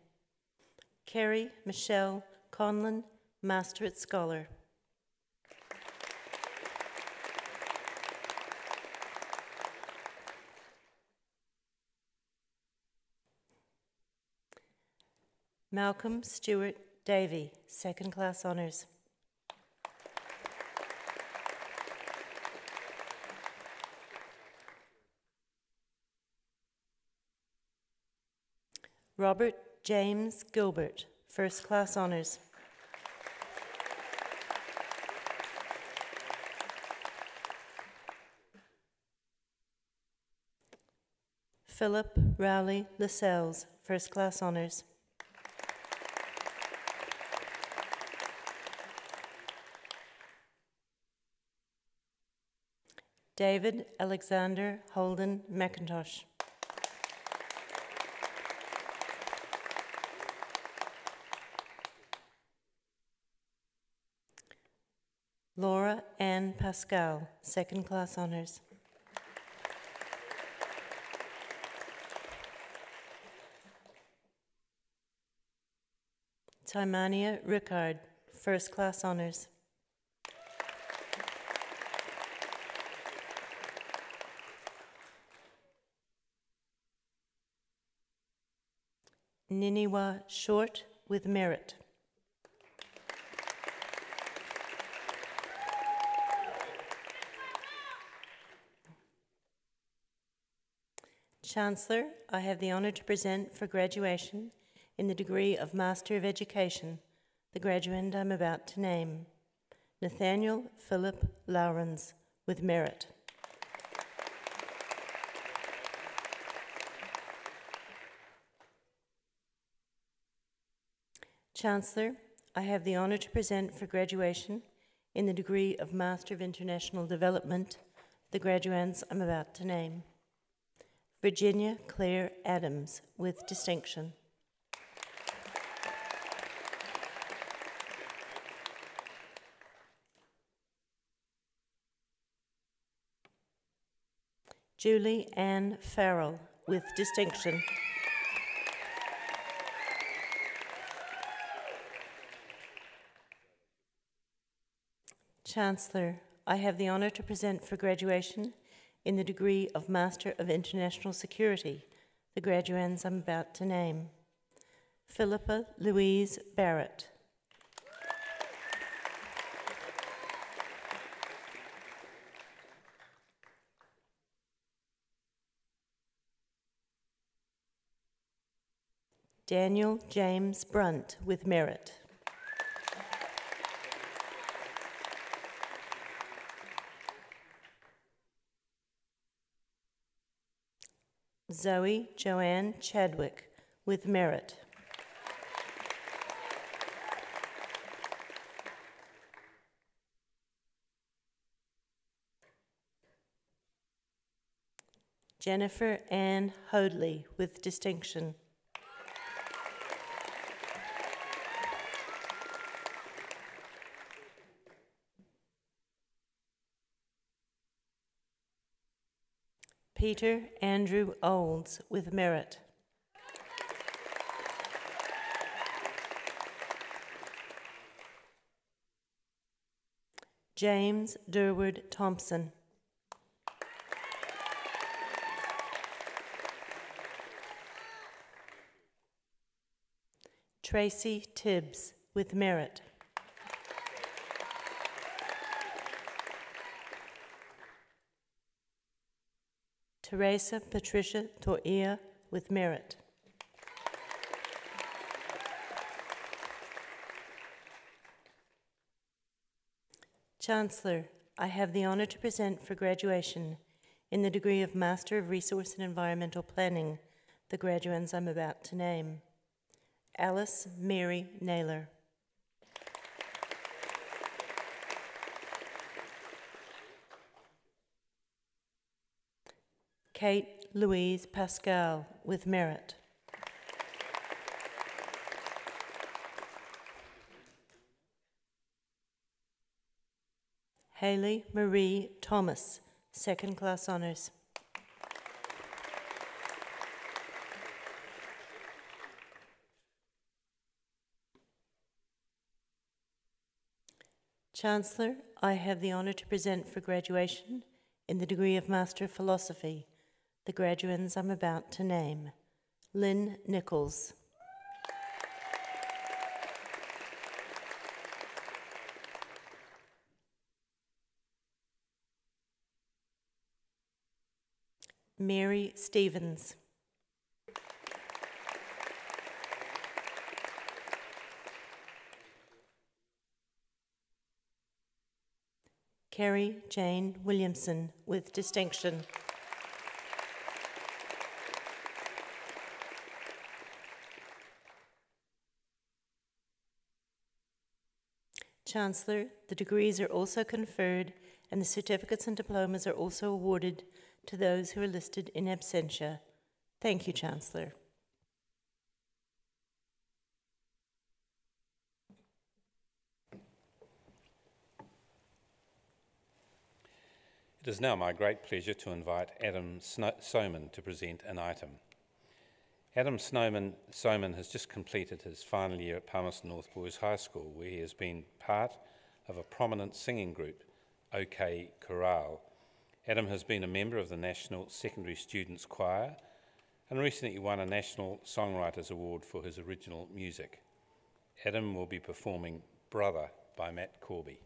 Carrie Michelle Conlon, Masterate Scholar. Malcolm Stewart Davy, Second Class Honours. Robert James Gilbert, first class honours. Philip Rowley Lascelles, first class honours. David Alexander Holden McIntosh. Laura Ann Pascal, second class honours. Timania Rickard, first class honours. Niniwa Short with merit. Chancellor, I have the honour to present for graduation in the degree of Master of Education the graduand I'm about to name, Nathaniel Philip Lawrence, with merit. Chancellor, I have the honour to present for graduation in the degree of Master of International Development the graduands I'm about to name. Virginia Claire Adams, with distinction. Julie Ann Farrell, with distinction. Chancellor, I have the honour to present for graduation in the degree of Master of International Security the graduands I'm about to name. Philippa Louise Barrett. Daniel James Brunt with merit. Zoe Joanne Chadwick with merit. Jennifer Ann Hoadley with distinction. Peter Andrew Olds with merit. James Durward Thompson. Tracy Tibbs with merit. Teresa Patricia Toia with merit. Chancellor, I have the honor to present for graduation in the degree of Master of Resource and Environmental Planning the graduands I'm about to name. Alice Mary Naylor. Kate Louise Pascal with merit. Haley Marie Thomas, second class honours. Chancellor, I have the honour to present for graduation in the degree of Master of Philosophy the graduands I'm about to name Lynn Nichols. Mary Stevens. Kerry Jane Williamson with distinction. Chancellor, the degrees are also conferred and the certificates and diplomas are also awarded to those who are listed in absentia. Thank you, Chancellor. It is now my great pleasure to invite Adam Soman to present an item. Adam Snowman, Soman has just completed his final year at Palmerston North Boys High School, where he has been part of a prominent singing group, OK Chorale. Adam has been a member of the National Secondary Students Choir and recently won a National Songwriters Award for his original music. Adam will be performing Brother by Matt Corby.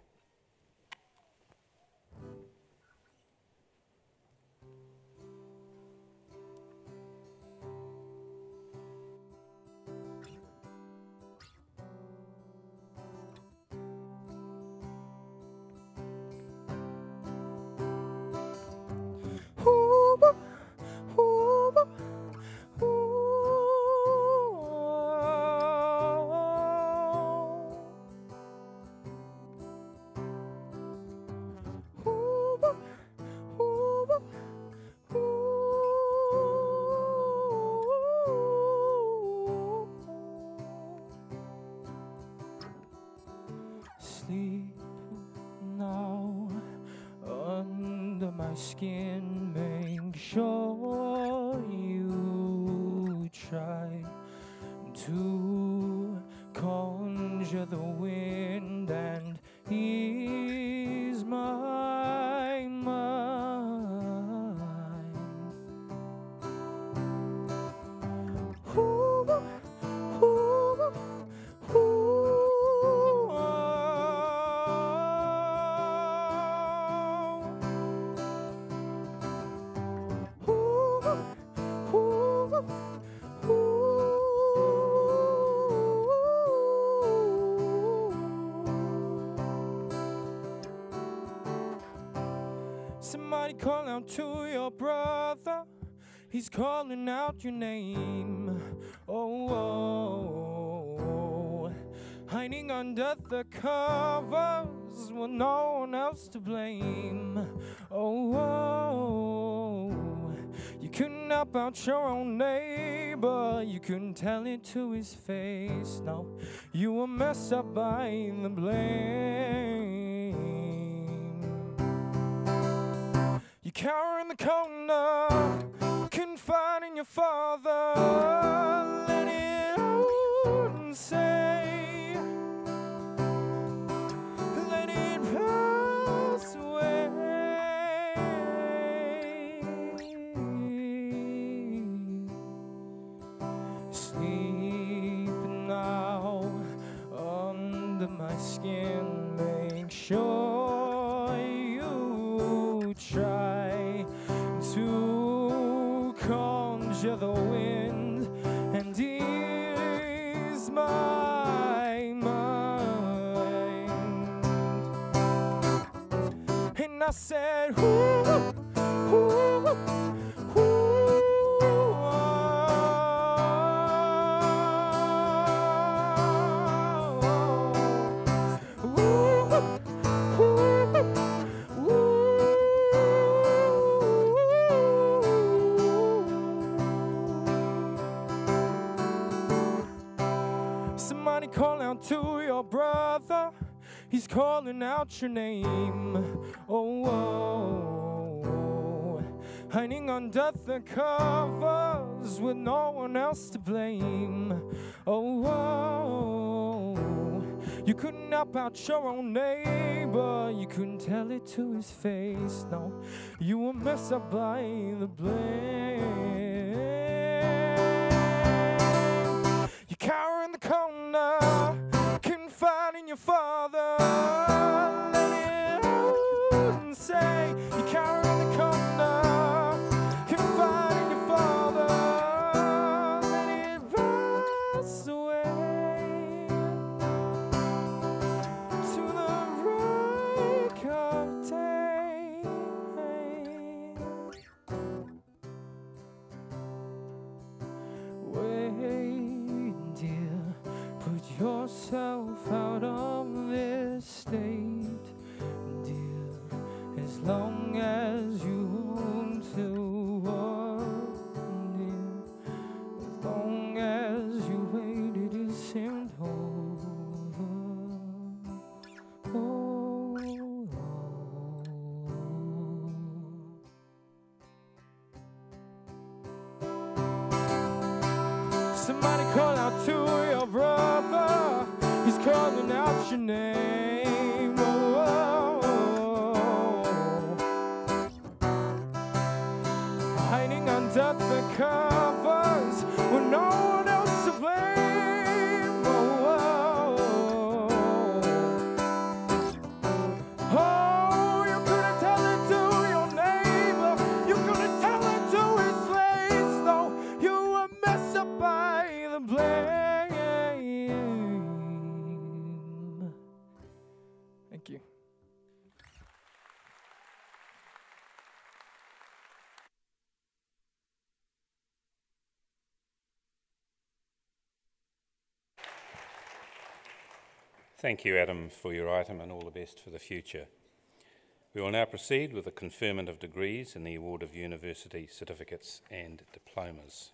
Your brother. He's calling out your name. Oh, oh, oh. hiding under the covers with no one else to blame. Oh, oh, oh, you couldn't help out your own neighbor. You couldn't tell it to his face. No, you were messed up by the blame. The corner, confiding your father. Let it out He's calling out your name. Oh, oh, oh. hiding under the covers with no one else to blame. Oh, oh, you couldn't help out your own neighbor. You couldn't tell it to his face. No, you were messed up by the blame. You cower in the corner, confiding your father. Let it out and say, You cower in the corner, as you want to as long as you wait, it isn't over. Oh, Somebody call out to your brother. He's calling out your name. Thank you, Adam, for your item and all the best for the future. We will now proceed with the conferment of degrees and the award of university certificates and diplomas.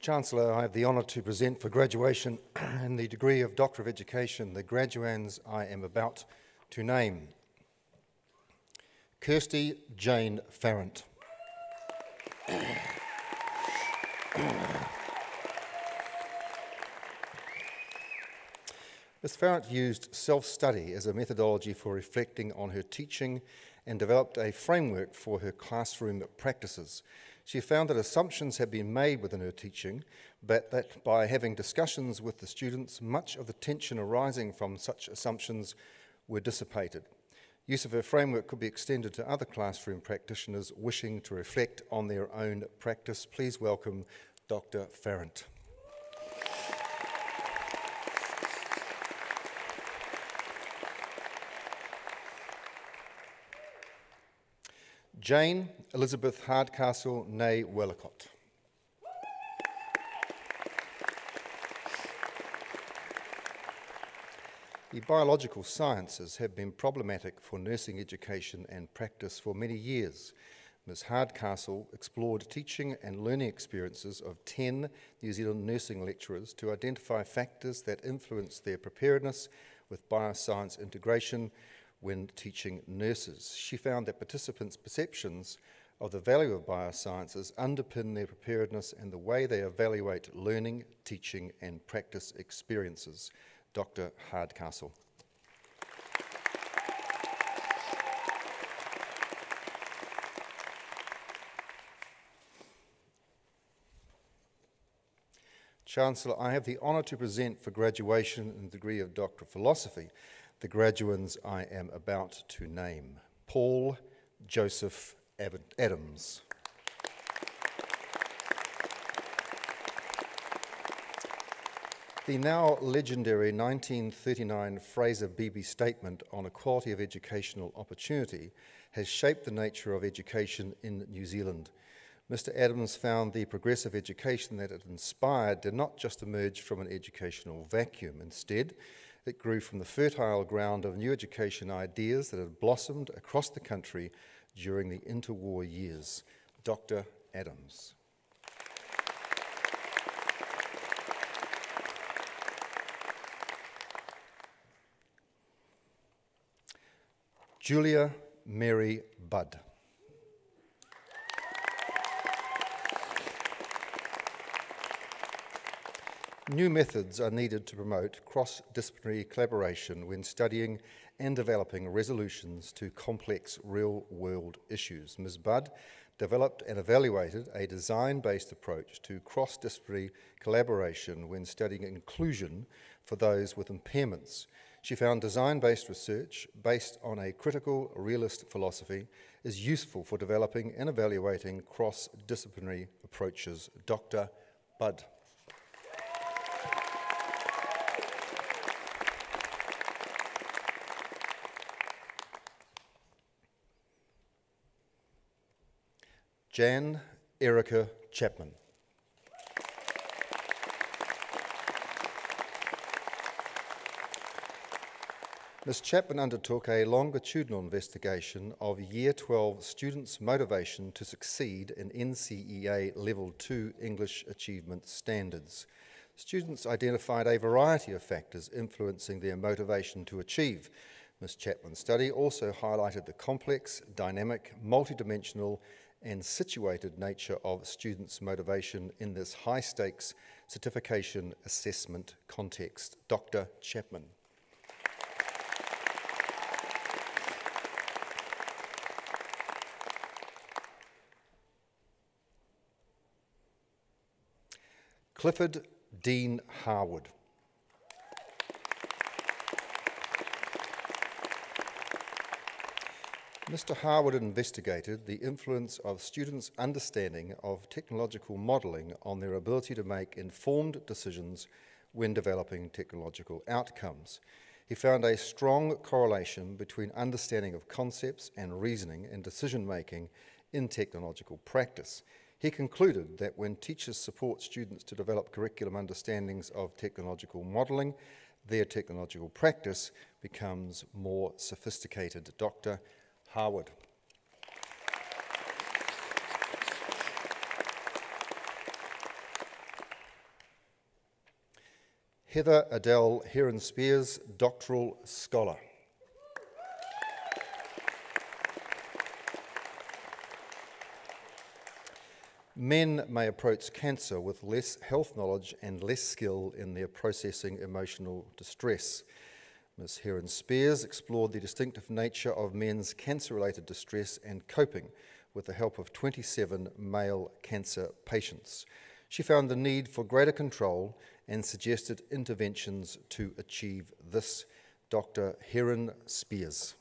Chancellor, I have the honour to present for graduation <clears throat> in the degree of Doctor of Education the graduands I am about to name. Kirsty Jane Farrant. Ms. Farrant used self study as a methodology for reflecting on her teaching and developed a framework for her classroom practices. She found that assumptions had been made within her teaching, but that by having discussions with the students, much of the tension arising from such assumptions were dissipated. Use of her framework could be extended to other classroom practitioners wishing to reflect on their own practice. Please welcome Dr. Farrant. Jane Elizabeth Hardcastle, née Wellacott. The biological sciences have been problematic for nursing education and practice for many years. Ms. Hardcastle explored teaching and learning experiences of 10 New Zealand nursing lecturers to identify factors that influence their preparedness with bioscience integration when teaching nurses. She found that participants' perceptions of the value of biosciences underpin their preparedness and the way they evaluate learning, teaching, and practice experiences. Dr. Hardcastle. Chancellor, I have the honour to present for graduation and degree of Doctor of Philosophy the graduands I am about to name Paul Joseph Adams. The now legendary 1939 Fraser Beeby Statement on Equality of Educational Opportunity has shaped the nature of education in New Zealand. Mr. Adams found the progressive education that it inspired did not just emerge from an educational vacuum. Instead, it grew from the fertile ground of new education ideas that had blossomed across the country during the interwar years. Dr. Adams. Julia Mary Budd. New methods are needed to promote cross disciplinary collaboration when studying and developing resolutions to complex real world issues. Ms. Budd developed and evaluated a design based approach to cross disciplinary collaboration when studying inclusion for those with impairments. She found design based research based on a critical realist philosophy is useful for developing and evaluating cross disciplinary approaches. Dr. Budd. Jan Erica Chapman. Ms. Chapman undertook a longitudinal investigation of Year 12 students' motivation to succeed in NCEA Level 2 English Achievement Standards. Students identified a variety of factors influencing their motivation to achieve. Ms. Chapman's study also highlighted the complex, dynamic, multidimensional, and situated nature of students' motivation in this high stakes certification assessment context. Dr. Chapman. Clifford Dean Harwood. Mr. Harwood investigated the influence of students' understanding of technological modelling on their ability to make informed decisions when developing technological outcomes. He found a strong correlation between understanding of concepts and reasoning and decision making in technological practice. He concluded that when teachers support students to develop curriculum understandings of technological modelling, their technological practice becomes more sophisticated. Dr. Howard. Heather Adele Heron Spears, doctoral scholar. Men may approach cancer with less health knowledge and less skill in their processing emotional distress. Ms. Heron Spears explored the distinctive nature of men's cancer related distress and coping with the help of 27 male cancer patients. She found the need for greater control and suggested interventions to achieve this. Dr. Heron Spears.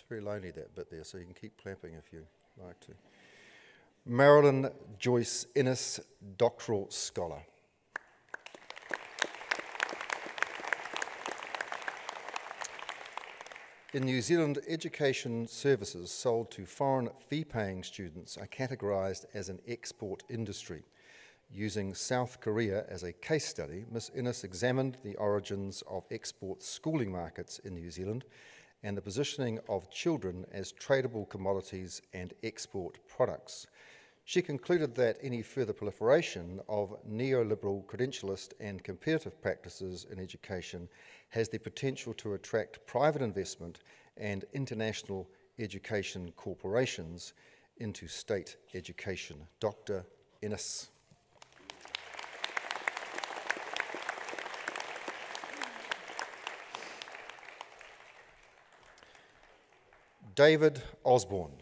Gets very lonely that bit there, so you can keep clapping if you like to. Marilyn Joyce Innes, doctoral scholar. In New Zealand, education services sold to foreign fee paying students are categorised as an export industry. Using South Korea as a case study, Ms. Innes examined the origins of export schooling markets in New Zealand and the positioning of children as tradable commodities and export products. She concluded that any further proliferation of neoliberal credentialist and competitive practices in education has the potential to attract private investment and international education corporations into state education. Dr. Innes. David Osborne.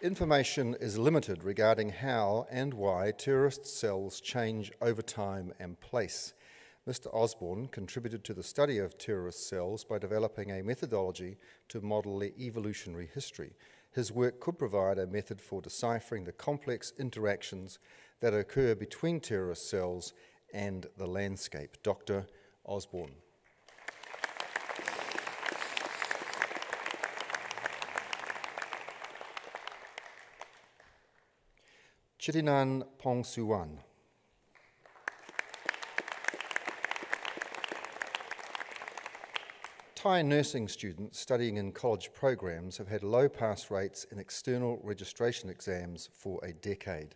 Information is limited regarding how and why terrorist cells change over time and place. Mr. Osborne contributed to the study of terrorist cells by developing a methodology to model their evolutionary history. His work could provide a method for deciphering the complex interactions that occur between terrorist cells and the landscape. Dr. Osborne. Chitinan Pongsuwan. Thai nursing students studying in college programs have had low pass rates in external registration exams for a decade.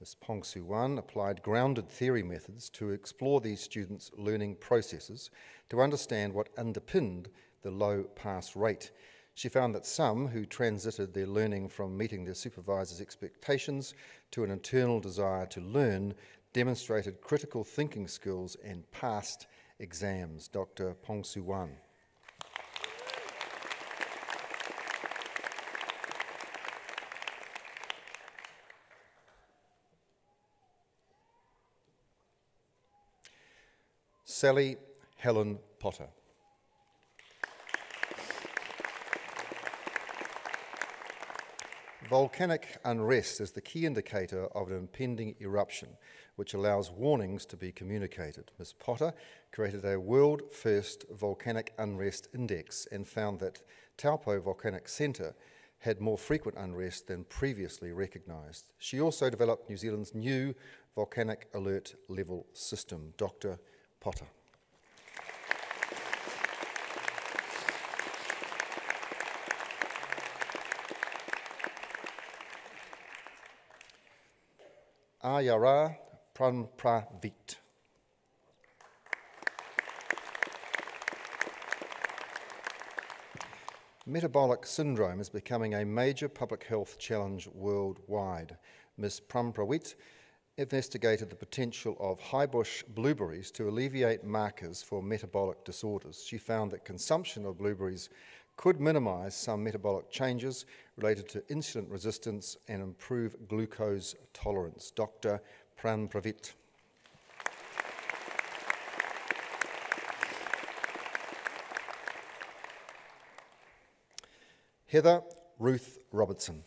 Ms. Pongsuwan applied grounded theory methods to explore these students' learning processes to understand what underpinned the low pass rate. She found that some who transited their learning from meeting their supervisor's expectations to an internal desire to learn demonstrated critical thinking skills and passed exams. Dr. Pongsuwan. Sally Helen Potter. volcanic unrest is the key indicator of an impending eruption, which allows warnings to be communicated. Ms. Potter created a world first volcanic unrest index and found that Taupo Volcanic Centre had more frequent unrest than previously recognised. She also developed New Zealand's new volcanic alert level system. Dr. Potter. Ayara Pranpravit. Metabolic syndrome is becoming a major public health challenge worldwide. Ms. Prumpravit investigated the potential of high bush blueberries to alleviate markers for metabolic disorders. She found that consumption of blueberries could minimize some metabolic changes related to insulin resistance and improve glucose tolerance. Dr. Pran Pranpravit. Heather Ruth Robertson.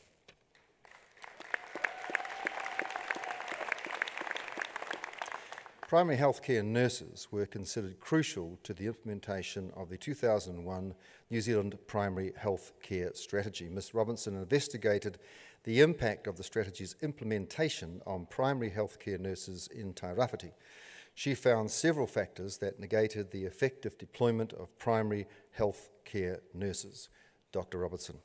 Primary healthcare nurses were considered crucial to the implementation of the 2001 New Zealand Primary Health Care Strategy. Ms Robinson investigated the impact of the strategy's implementation on primary healthcare nurses in Tairāwhiti. She found several factors that negated the effective deployment of primary health care nurses. Dr. Robertson.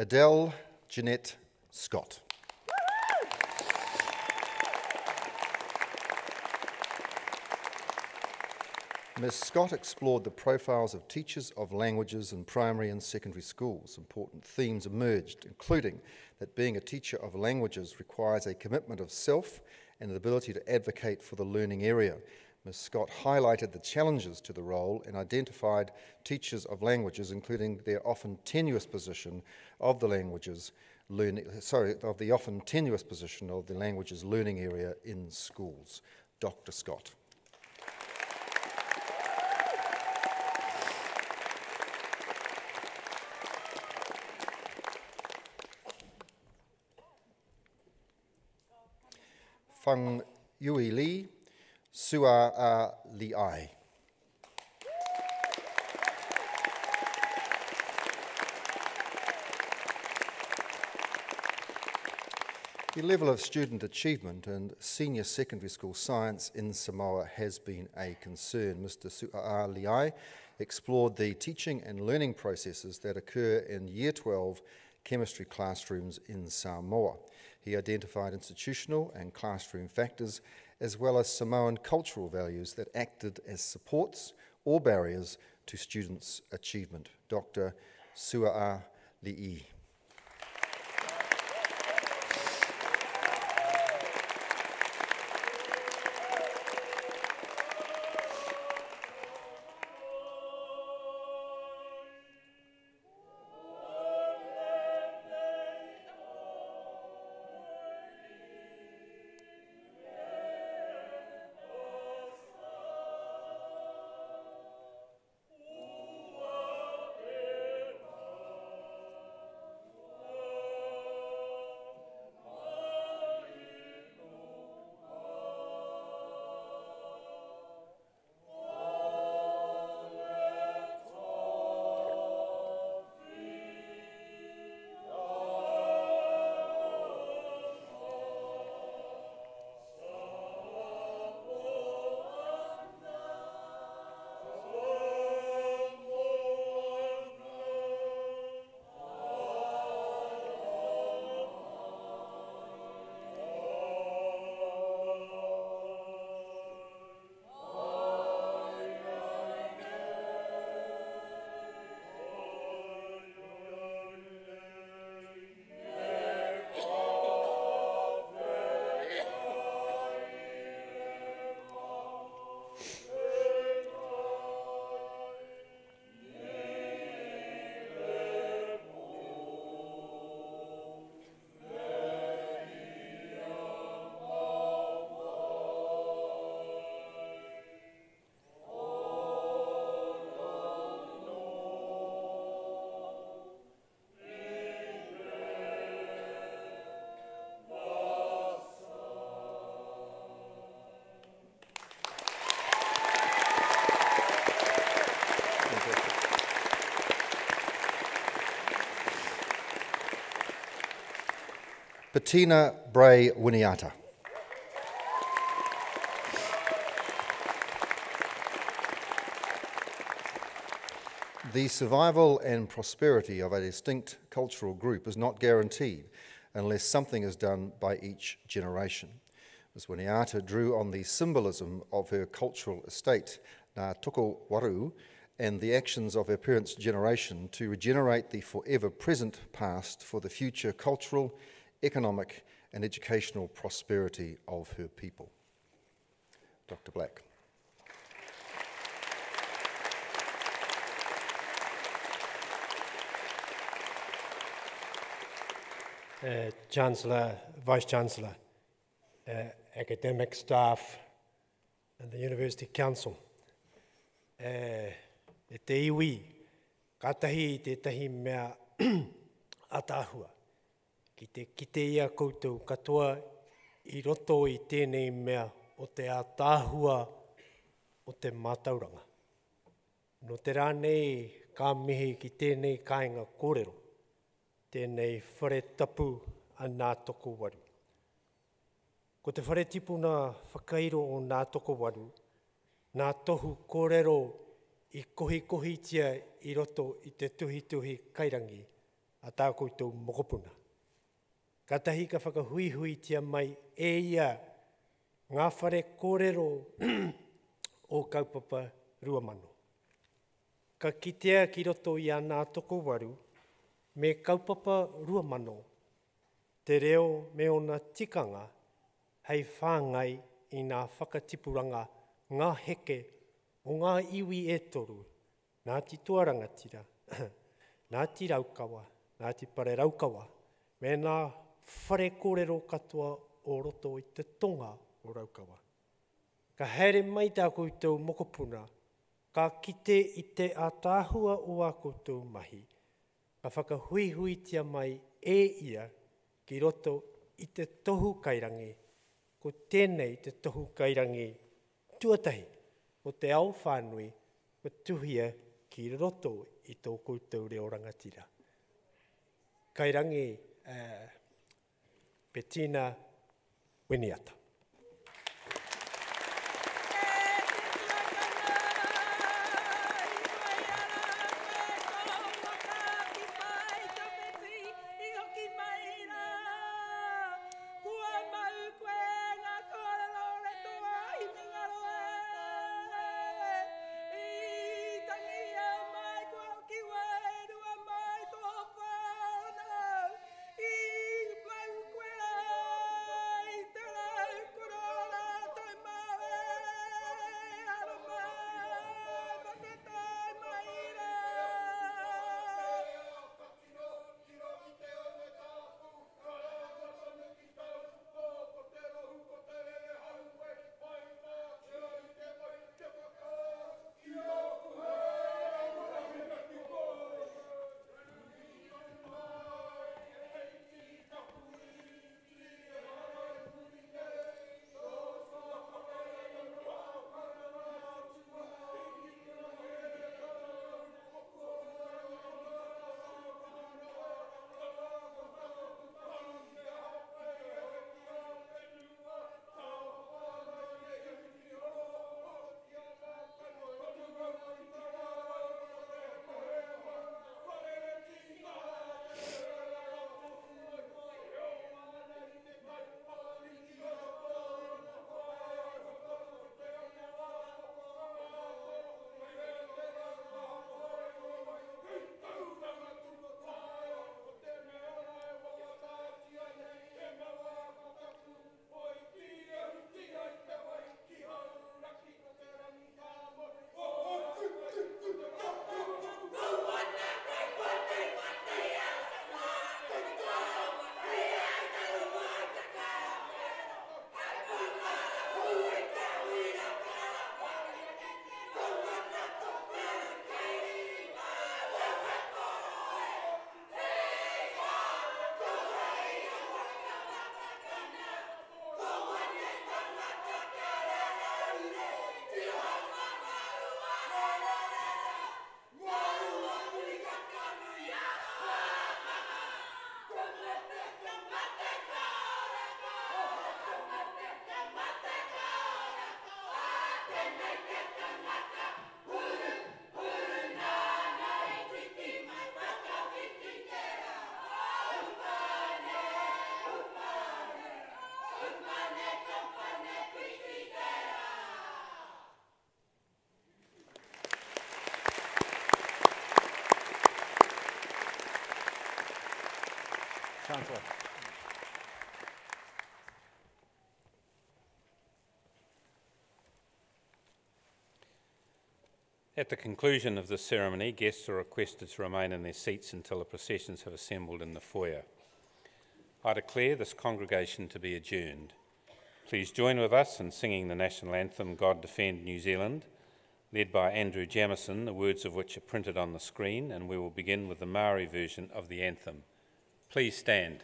Adele Jeanette Scott. Ms. Scott explored the profiles of teachers of languages in primary and secondary schools. Important themes emerged, including that being a teacher of languages requires a commitment of self and an ability to advocate for the learning area. Ms. Scott highlighted the challenges to the role and identified teachers of languages, including their often tenuous position of the languages learning, sorry, of the often tenuous position of the languages learning area in schools. Dr. Scott. Fang Yui Li, Sua A Li Ai. The level of student achievement in senior secondary school science in Samoa has been a concern. Mr. Su'a Liai explored the teaching and learning processes that occur in Year 12 chemistry classrooms in Samoa. He identified institutional and classroom factors as well as Samoan cultural values that acted as supports or barriers to students' achievement. Dr. Sua'a Li'i. Petina Bray Winiata. The survival and prosperity of a distinct cultural group is not guaranteed unless something is done by each generation. Ms. Winiata drew on the symbolism of her cultural estate, Ngā Toko Waru, and the actions of her parents' generation to regenerate the forever present past for the future cultural, economic, and educational prosperity of her people. Dr. Black. uh, Chancellor, Vice Chancellor, uh, academic staff, and the University Council. Uh, e te iwi, katahi i te tahi mea <clears throat> atahua. Ki te kite ia koutou katoa i roto i tēnei mea o te atahua o te mātauranga. No te rānei ka mihi ki tēnei kāinga kōrero tēnei whare tapu a nā toko waru. Ko te whare tipuna whakairo o nā toko waru, nā tohu kōrero i kohi kohitia i roto i te tuhi tuhi kairangi a tā koutou mokopuna. Ka tahi ka whakahuihui tia mai e ia ngā whare kōrero <clears throat> o kaupapa ruamano. Ka kitea ki roto i anā toko waru, me kaupapa rua mano, te reo me ona tikanga, hei whāngai i ngā whakatipuranga ngā heke o ngā iwi e toru, nā ti tuarangatira, <clears throat> nā ti raukawa, nā ti pare raukawa, me nā whare kōrero katoa o roto i te tonga o raukawa. Ka here mai tā koutou mokopuna, ka kite i te atāhua o a koutou mahi, ka whakahuihuitia hui mai e ia ki roto i te tohu kairangi, ko tēnei te tohu kairangi tuatahi o te ao whānui ko tuhia ki roto i tō koutou reo rangatira. Kairangi uh, Petina Winiata. At the conclusion of this ceremony, guests are requested to remain in their seats until the processions have assembled in the foyer. I declare this congregation to be adjourned. Please join with us in singing the national anthem, God Defend New Zealand, led by Andrew Jamison, the words of which are printed on the screen, and we will begin with the Maori version of the anthem. Please stand.